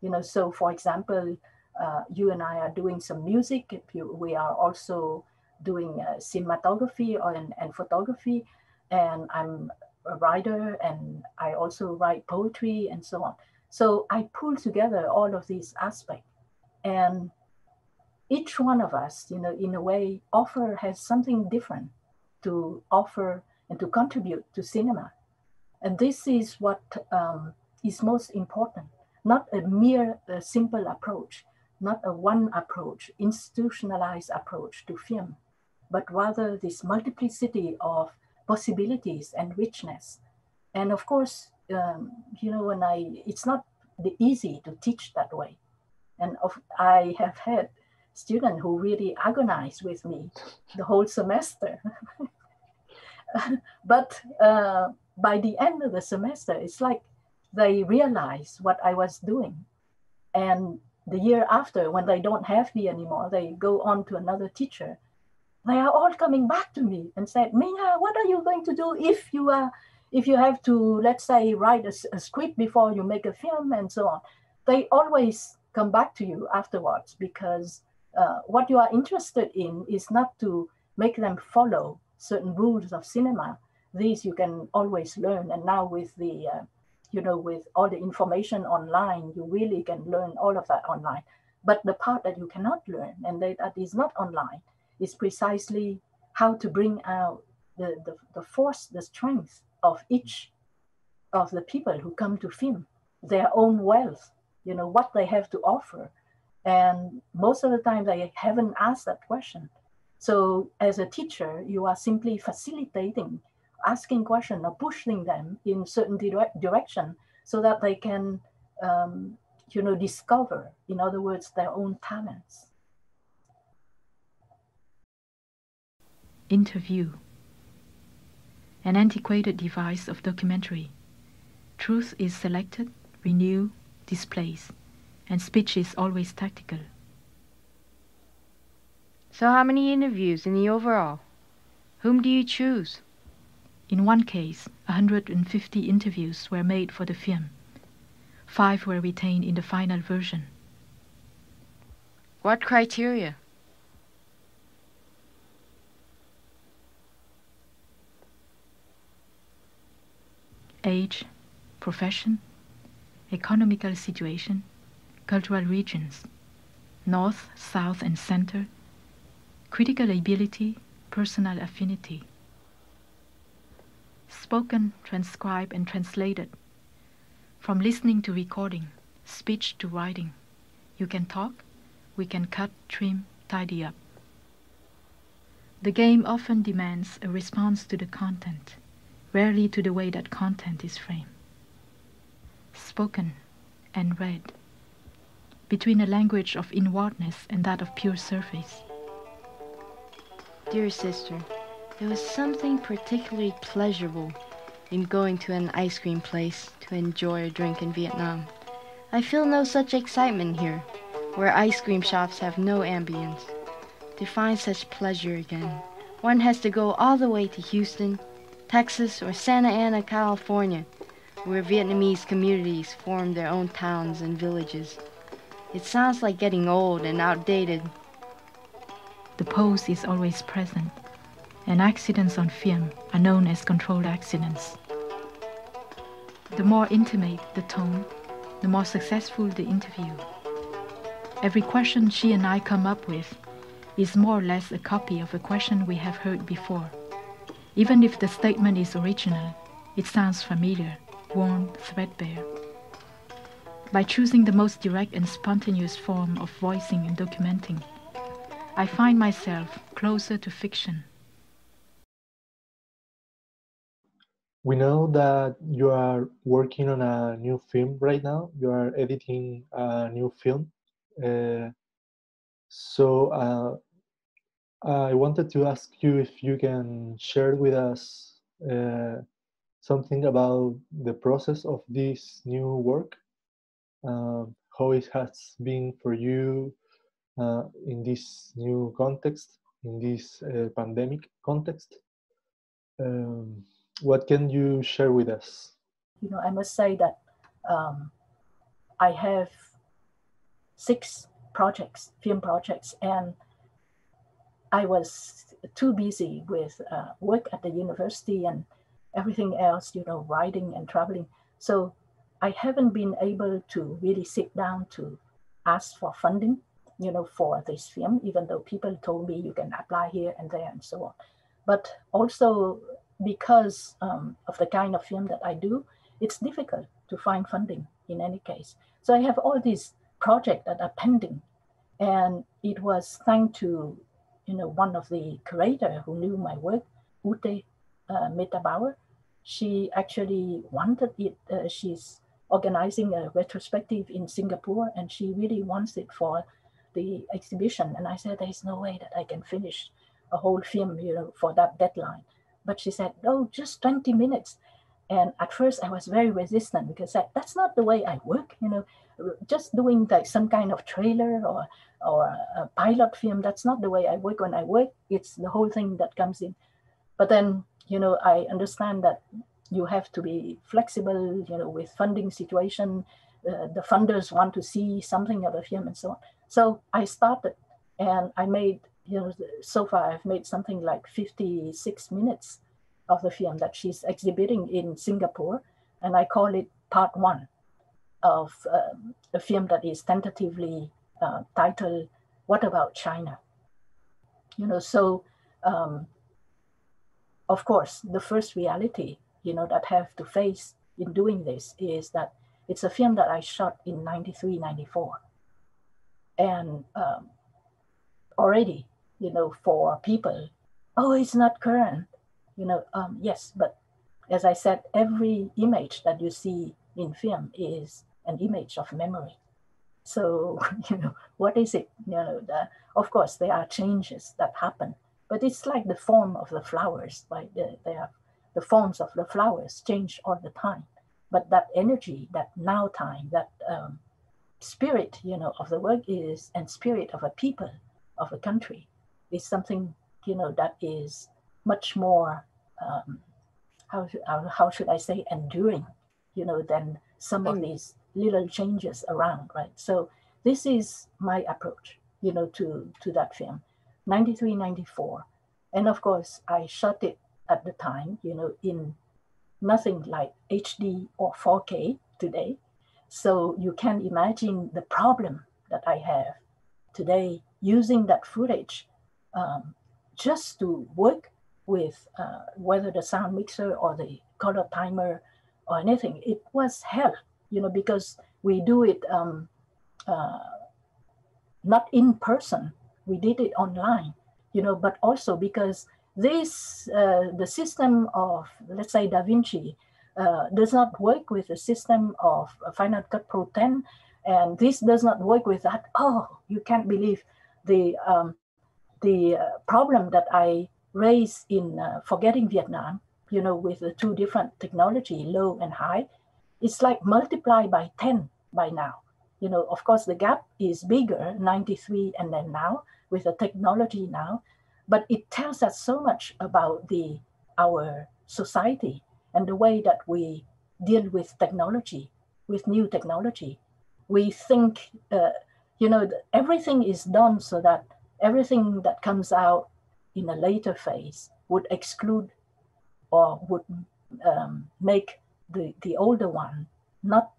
E: You know, so for example, uh, you and I are doing some music. We are also doing uh, cinematography and, and photography, and I'm a writer and I also write poetry and so on. So I pull together all of these aspects, and each one of us, you know, in a way, offer has something different to offer and to contribute to cinema. And this is what um, is most important, not a mere uh, simple approach, not a one approach, institutionalized approach to film, but rather this multiplicity of possibilities and richness. And of course, um, you know, when I, it's not the easy to teach that way. And of, I have had students who really agonize with me the whole semester. <laughs> but uh, by the end of the semester, it's like they realize what I was doing. And the year after, when they don't have me anymore, they go on to another teacher. They are all coming back to me and said, Minh Ha, what are you going to do if you are, if you have to, let's say, write a script before you make a film and so on? They always come back to you afterwards because uh, what you are interested in is not to make them follow certain rules of cinema. These you can always learn. And now with the, uh, you know, with all the information online, you really can learn all of that online. But the part that you cannot learn and that is not online is precisely how to bring out the, the, the force, the strength of each of the people who come to film, their own wealth, you know, what they have to offer. And most of the time they haven't asked that question. So as a teacher, you are simply facilitating, asking questions or pushing them in certain dire- direction so that they can, um, you know, discover, in other words, their own talents.
C: Interview An antiquated device of documentary. Truth is selected, renewed, displaced, and speech is always tactical.
I: So, how many interviews in the overall? Whom do you choose?
C: In one case, 150 interviews were made for the film. Five were retained in the final version.
I: What criteria?
C: Age, profession, economical situation, cultural regions, north, south, and center, critical ability, personal affinity. Spoken, transcribed, and translated. From listening to recording, speech to writing. You can talk, we can cut, trim, tidy up. The game often demands a response to the content, rarely to the way that content is framed. Spoken and read, between a language of inwardness and that of pure surface.
I: Dear sister, there was something particularly pleasurable in going to an ice cream place to enjoy a drink in Vietnam. I feel no such excitement here, where ice cream shops have no ambience. To find such pleasure again, one has to go all the way to Houston, Texas, or Santa Ana, California, where Vietnamese communities form their own towns and villages. It sounds like getting old and outdated.
C: The pose is always present, and accidents on film are known as controlled accidents. The more intimate the tone, the more successful the interview. Every question she and I come up with is more or less a copy of a question we have heard before. Even if the statement is original, it sounds familiar, worn, threadbare. By choosing the most direct and spontaneous form of voicing and documenting, I find myself closer to fiction.
B: We know that you are working on a new film right now. You are editing a new film. Uh, so uh, I wanted to ask you if you can share with us uh, something about the process of this new work, um, how it has been for you uh, in this new context, in this uh, pandemic context. Um, what can you share with us?
E: You know, I must say that um, I have six projects, film projects, and I was too busy with uh, work at the university and everything else, you know, writing and traveling. So I haven't been able to really sit down to ask for funding, you know, for this film, even though people told me you can apply here and there and so on. But also because um, of the kind of film that I do, it's difficult to find funding in any case. So I have all these projects that are pending. And it was thanks to, you know, one of the curator who knew my work, Ute uh, Meta Bauer. She actually wanted it. Uh, she's organizing a retrospective in Singapore, and she really wants it for the exhibition. And I said, there's no way that I can finish a whole film, you know, for that deadline. But she said, oh, just 20 minutes. And at first I was very resistant because I, that's not the way I work, you know, just doing like some kind of trailer or, or a pilot film. That's not the way I work. When I work, it's the whole thing that comes in. But then, you know, I understand that you have to be flexible, you know, with funding situation. Uh, the funders want to see something of film and so on. So I started and I made you know, so far I've made something like 56 minutes of the film that she's exhibiting in Singapore, and I call it part one of um, a film that is tentatively uh, titled "What About China." You know, so um, of course, the first reality, you know, that I have to face in doing this is that it's a film that I shot in 93, 94. And um, already, you know, for people, oh, it's not current, you know, um, yes, but as I said, every image that you see in film is an image of memory. So, <laughs> you know, what is it? You know, the, of course, there are changes that happen, but it's like the form of the flowers, right? The, are, the forms of the flowers change all the time. But that energy, that now time, that um, spirit, you know, of the work is, and spirit of a people, of a country, is something, you know, that is much more, um, how, how should I say, enduring, you know, than some of these little changes around, right? So this is my approach, you know, to, to that film, 93, 94. And of course, I shot it at the time, you know, in nothing like HD or 4K today. So you can imagine the problem that I have today using that footage um, just to work with uh, whether the sound mixer or the color timer or anything. It was hell you know, because we do it um, uh, not in person, we did it online, you know, but also because this, uh, the system of, let's say, DaVinci uh, does not work with the system of Final Cut Pro 10, and this does not work with that. Oh, you can't believe the, um, the uh, problem that I raised in uh, Forgetting Vietnam, you know, with the two different technology, low and high, it's like multiply by 10 by now. You know, of course, the gap is bigger, 93 and then now with the technology now, but it tells us so much about the our society and the way that we deal with technology, with new technology. We think, uh, you know, everything is done so that everything that comes out in a later phase would exclude or would um, make the, the older one not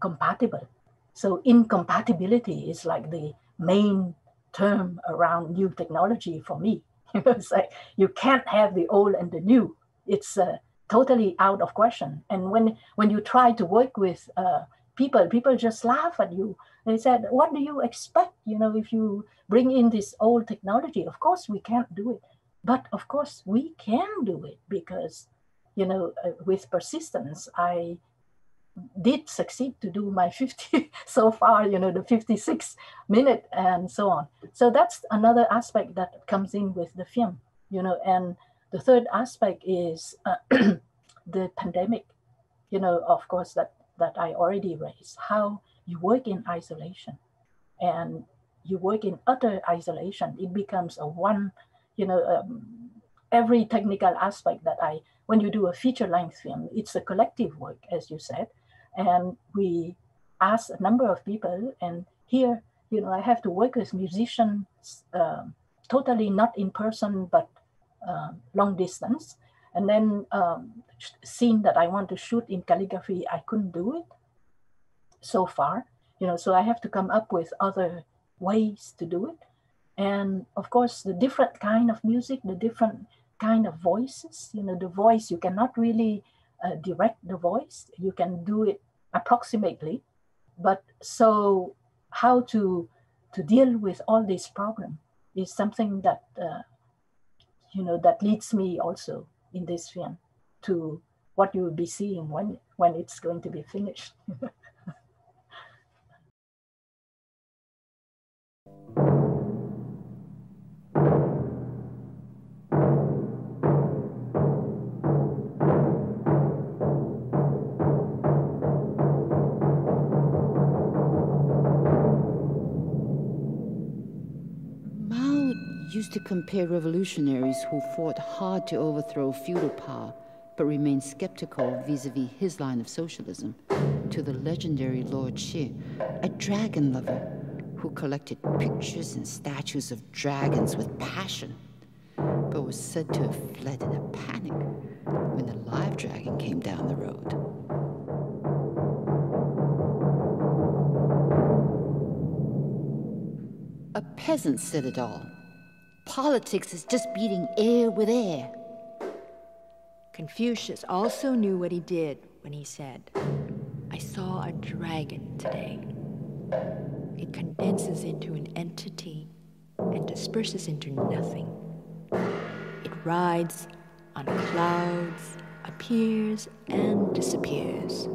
E: compatible. So incompatibility is like the main term around new technology for me. <laughs> it's like you can't have the old and the new. It's uh, totally out of question. And when when you try to work with uh, people, people just laugh at you. They said, "What do you expect? You know, if you bring in this old technology, of course we can't do it. But of course we can do it because you know, uh, with persistence, I did succeed to do my <laughs> 50 so far, you know, the 56 minute and so on. So that's another aspect that comes in with the film, you know, and the third aspect is uh, <clears throat> the pandemic, you know, of course, that, that I already raised, how you work in isolation and you work in utter isolation. It becomes a one, you know, um, every technical aspect that I when you do a feature length film, it's a collective work, as you said. And we ask a number of people, and here, you know, I have to work with musicians uh, totally not in person, but uh, long distance. And then um, scene that I want to shoot in calligraphy, I couldn't do it so far, you know, so I have to come up with other ways to do it. And of course, the different kind of music, the different kind of voices. You know, the voice, you cannot really uh, direct the voice. You can do it approximately. But so how to, to deal with all these problems is something that, uh, you know, that leads me also in this film to what you will be seeing when, when it's going to be finished. <laughs>
J: to compare revolutionaries who fought hard to overthrow feudal power but remained skeptical vis-a-vis his line of socialism to the legendary Lord Xie, a dragon lover who collected pictures and statues of dragons with passion, but was said to have fled in a panic when a live dragon came down the road. A peasant said it all Politics is just beating air with air.
K: Confucius also knew what he did when he said, I saw a dragon today. It condenses into an entity and disperses into nothing. It rides on clouds, appears and disappears.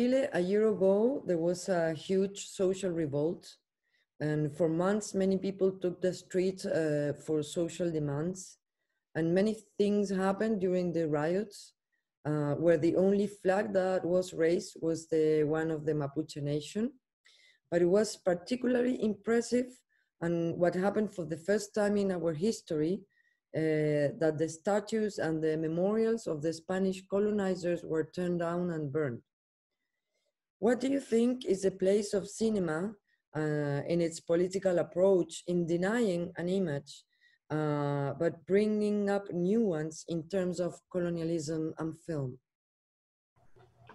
D: Chile, a year ago, there was a huge social revolt. And for months, many people took the streets uh, for social demands. And many things happened during the riots, uh, where the only flag that was raised was the one of the Mapuche nation. But it was particularly impressive and what happened for the first time in our history uh, that the statues and the memorials of the Spanish colonizers were turned down and burned. What do you think is the place of cinema uh, in its political approach in denying an image, uh, but bringing up new ones in terms of colonialism and film?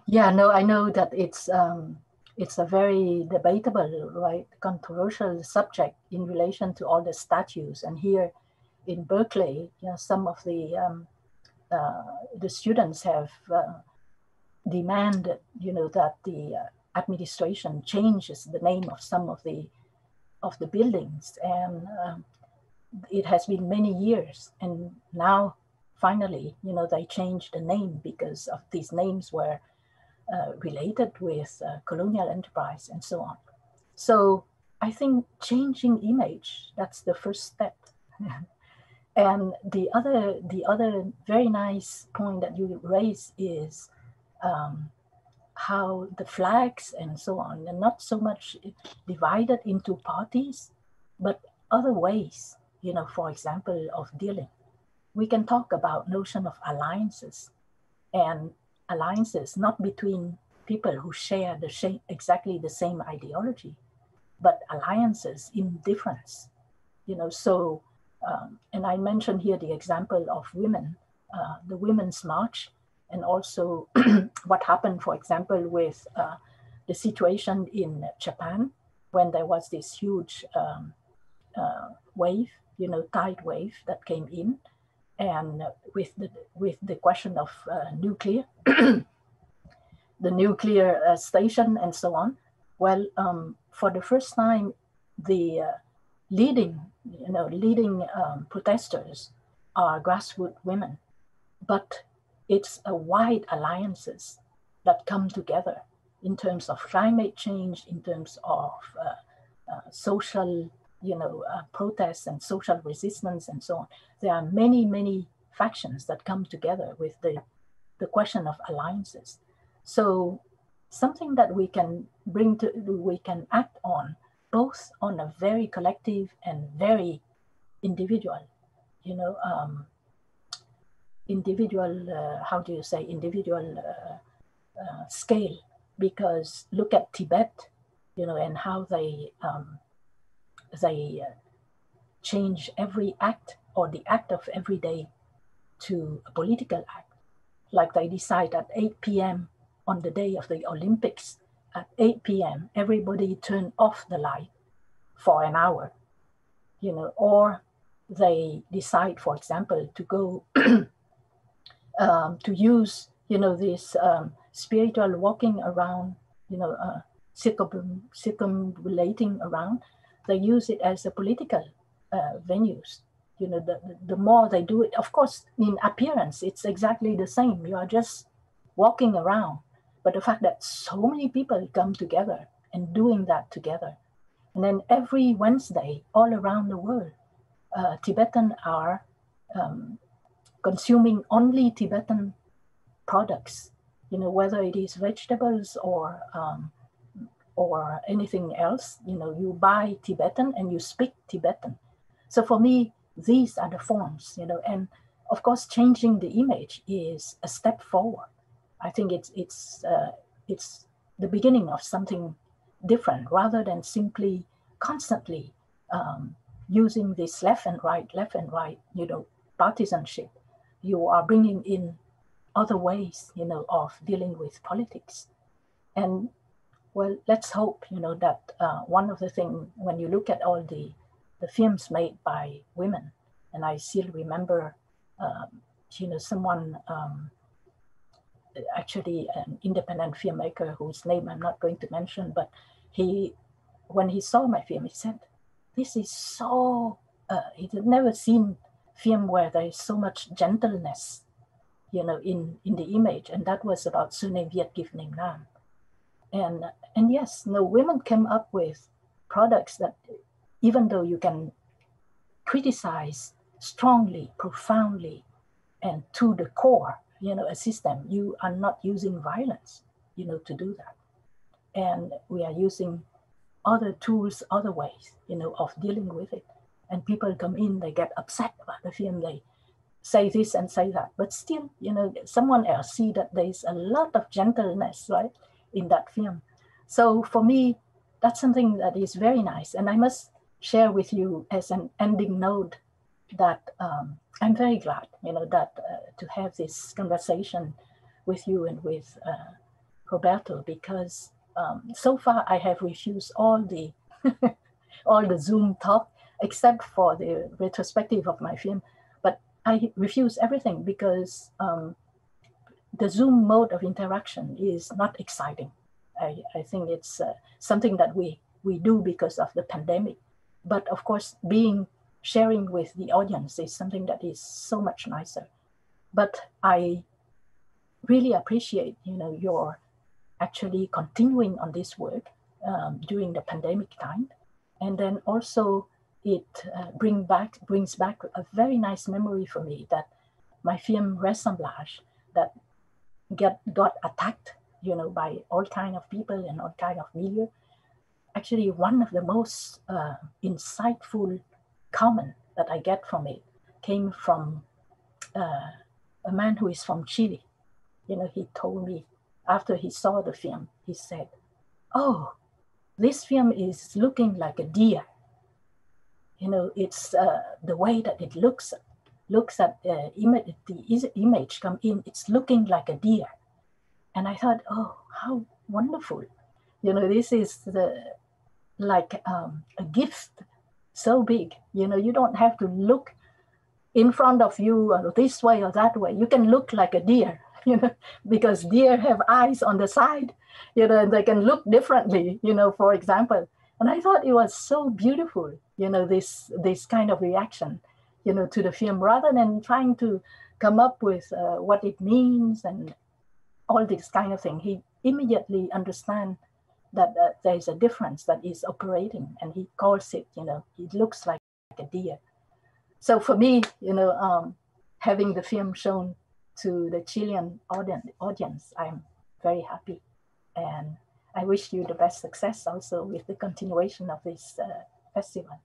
E: Yeah, no, I know that it's um, it's a very debatable, right, controversial subject in relation to all the statues. And here in Berkeley, you know, some of the um, uh, the students have uh, demanded, you know, that the uh, administration changes the name of some of the of the buildings, and um, it has been many years, and now finally, you know, they changed the name because of these names were uh, related with uh, colonial enterprise and so on. So I think changing image that's the first step. <laughs> and the other the other very nice point that you raise is um, how the flags and so on are not so much divided into parties, but other ways, you know, for example, of dealing. We can talk about notion of alliances and alliances not between people who share the same, exactly the same ideology, but alliances in difference. You know, so, um, and I mentioned here the example of women, uh, the Women's March and also <clears throat> what happened, for example, with uh, the situation in Japan when there was this huge um, uh, wave, you know, tide wave that came in, and with the with the question of uh, nuclear, <clears throat> the nuclear uh, station, and so on. Well, um, for the first time, the uh, leading, you know, leading um, protesters are grassroots women, but it's a wide alliances that come together in terms of climate change, in terms of uh, uh, social, you know, uh, protests and social resistance and so on. There are many, many factions that come together with the, the question of alliances. So something that we can bring to, we can act on, both on a very collective and very individual, you know, um, individual, uh, how do you say, individual uh, uh, scale. Because look at Tibet, you know, and how they um, they change every act or the act of every day to a political act. Like they decide at 8 p.m. on the day of the Olympics, at 8 p.m., everybody turn off the light for an hour, you know, or they decide, for example, to go <clears throat> um, to use, you know, this um, spiritual walking around, you know, uh, circum, circumambulating around, they use it as a political uh, venues. You know, the, the more they do it, of course, in appearance, it's exactly the same. You are just walking around. But the fact that so many people come together and doing that together. And then every Wednesday, all around the world, uh, Tibetan are um, consuming only Tibetan products you know, whether it is vegetables or um, or anything else, you know, you buy Tibetan and you speak Tibetan. So for me, these are the forms, you know, and of course, changing the image is a step forward. I think it's it's uh, it's the beginning of something different rather than simply constantly um, using this left and right, left and right, you know, partisanship. You are bringing in other ways, you know, of dealing with politics. And well, let's hope, you know, that uh, one of the things when you look at all the the films made by women, and I still remember, um, you know, someone um, actually an independent filmmaker whose name I'm not going to mention, but he, when he saw my film, he said, "This is so." Uh, he had never seen film where there is so much gentleness, you know, in in the image, and that was about Surname Viet Given Name Nam. And and yes, no, women came up with products that, even though you can criticize strongly, profoundly, and to the core, you know, a system, you are not using violence, you know, to do that. And we are using other tools, other ways, you know, of dealing with it. And people come in, they get upset about the film, they say this and say that. But still, you know, someone else see that there's a lot of gentleness, right, in that film. So for me, that's something that is very nice. And I must share with you as an ending note that um, I'm very glad, you know, that uh, to have this conversation with you and with uh, Roberto because um, so far I have refused all the <laughs> all the Zoom talk except for the retrospective of my film, but I refuse everything because um, the Zoom mode of interaction is not exciting. I, I think it's uh, something that we we do because of the pandemic, but of course being sharing with the audience is something that is so much nicer. But I really appreciate, you know, your actually continuing on this work um, during the pandemic time, and then also it uh, bring back brings back a very nice memory for me that my film Reassemblage that get got attacked, you know, by all kind of people and all kind of media. Actually, one of the most uh, insightful comment that I get from it came from uh, a man who is from Chile. You know, he told me after he saw the film, he said, "Oh, this film is looking like a deer. You know, it's uh, the way that it looks looks at uh, image, the image come in. It's looking like a deer." And I thought, "Oh, how wonderful! You know, this is the like um, a gift so big. You know, you don't have to look in front of you or this way or that way. You can look like a deer, <laughs> you know, because deer have eyes on the side, you know, and they can look differently, you know, for example. And I thought it was so beautiful, you know, this this kind of reaction, you know, to the film rather than trying to come up with uh, what it means and all this kind of thing. He immediately understand that uh, there is a difference that is operating and he calls it you know it looks like a deer so for me you know um, having the film shown to the chilean audience, audience i'm very happy and i wish you the best success also with the continuation of this uh, Спасибо.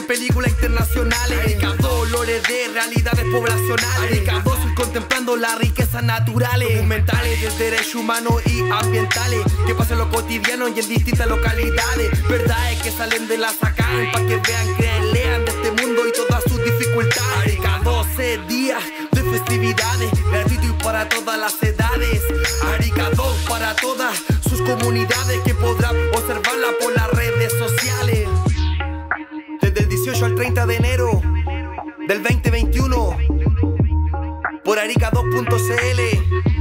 E: Festival
A: humanos y ambientales. Que pasan lo cotidiano y en distintas localidades. Verdades que salen de la sacan para que vean, crean, lean de este mundo y todas sus dificultades. Cada 12 días de festividades, gratuito y para todas las edades. para todas sus comunidades. Que podrán observarla por las 28 al 30 de enero del 2021 por Arica 2.cl.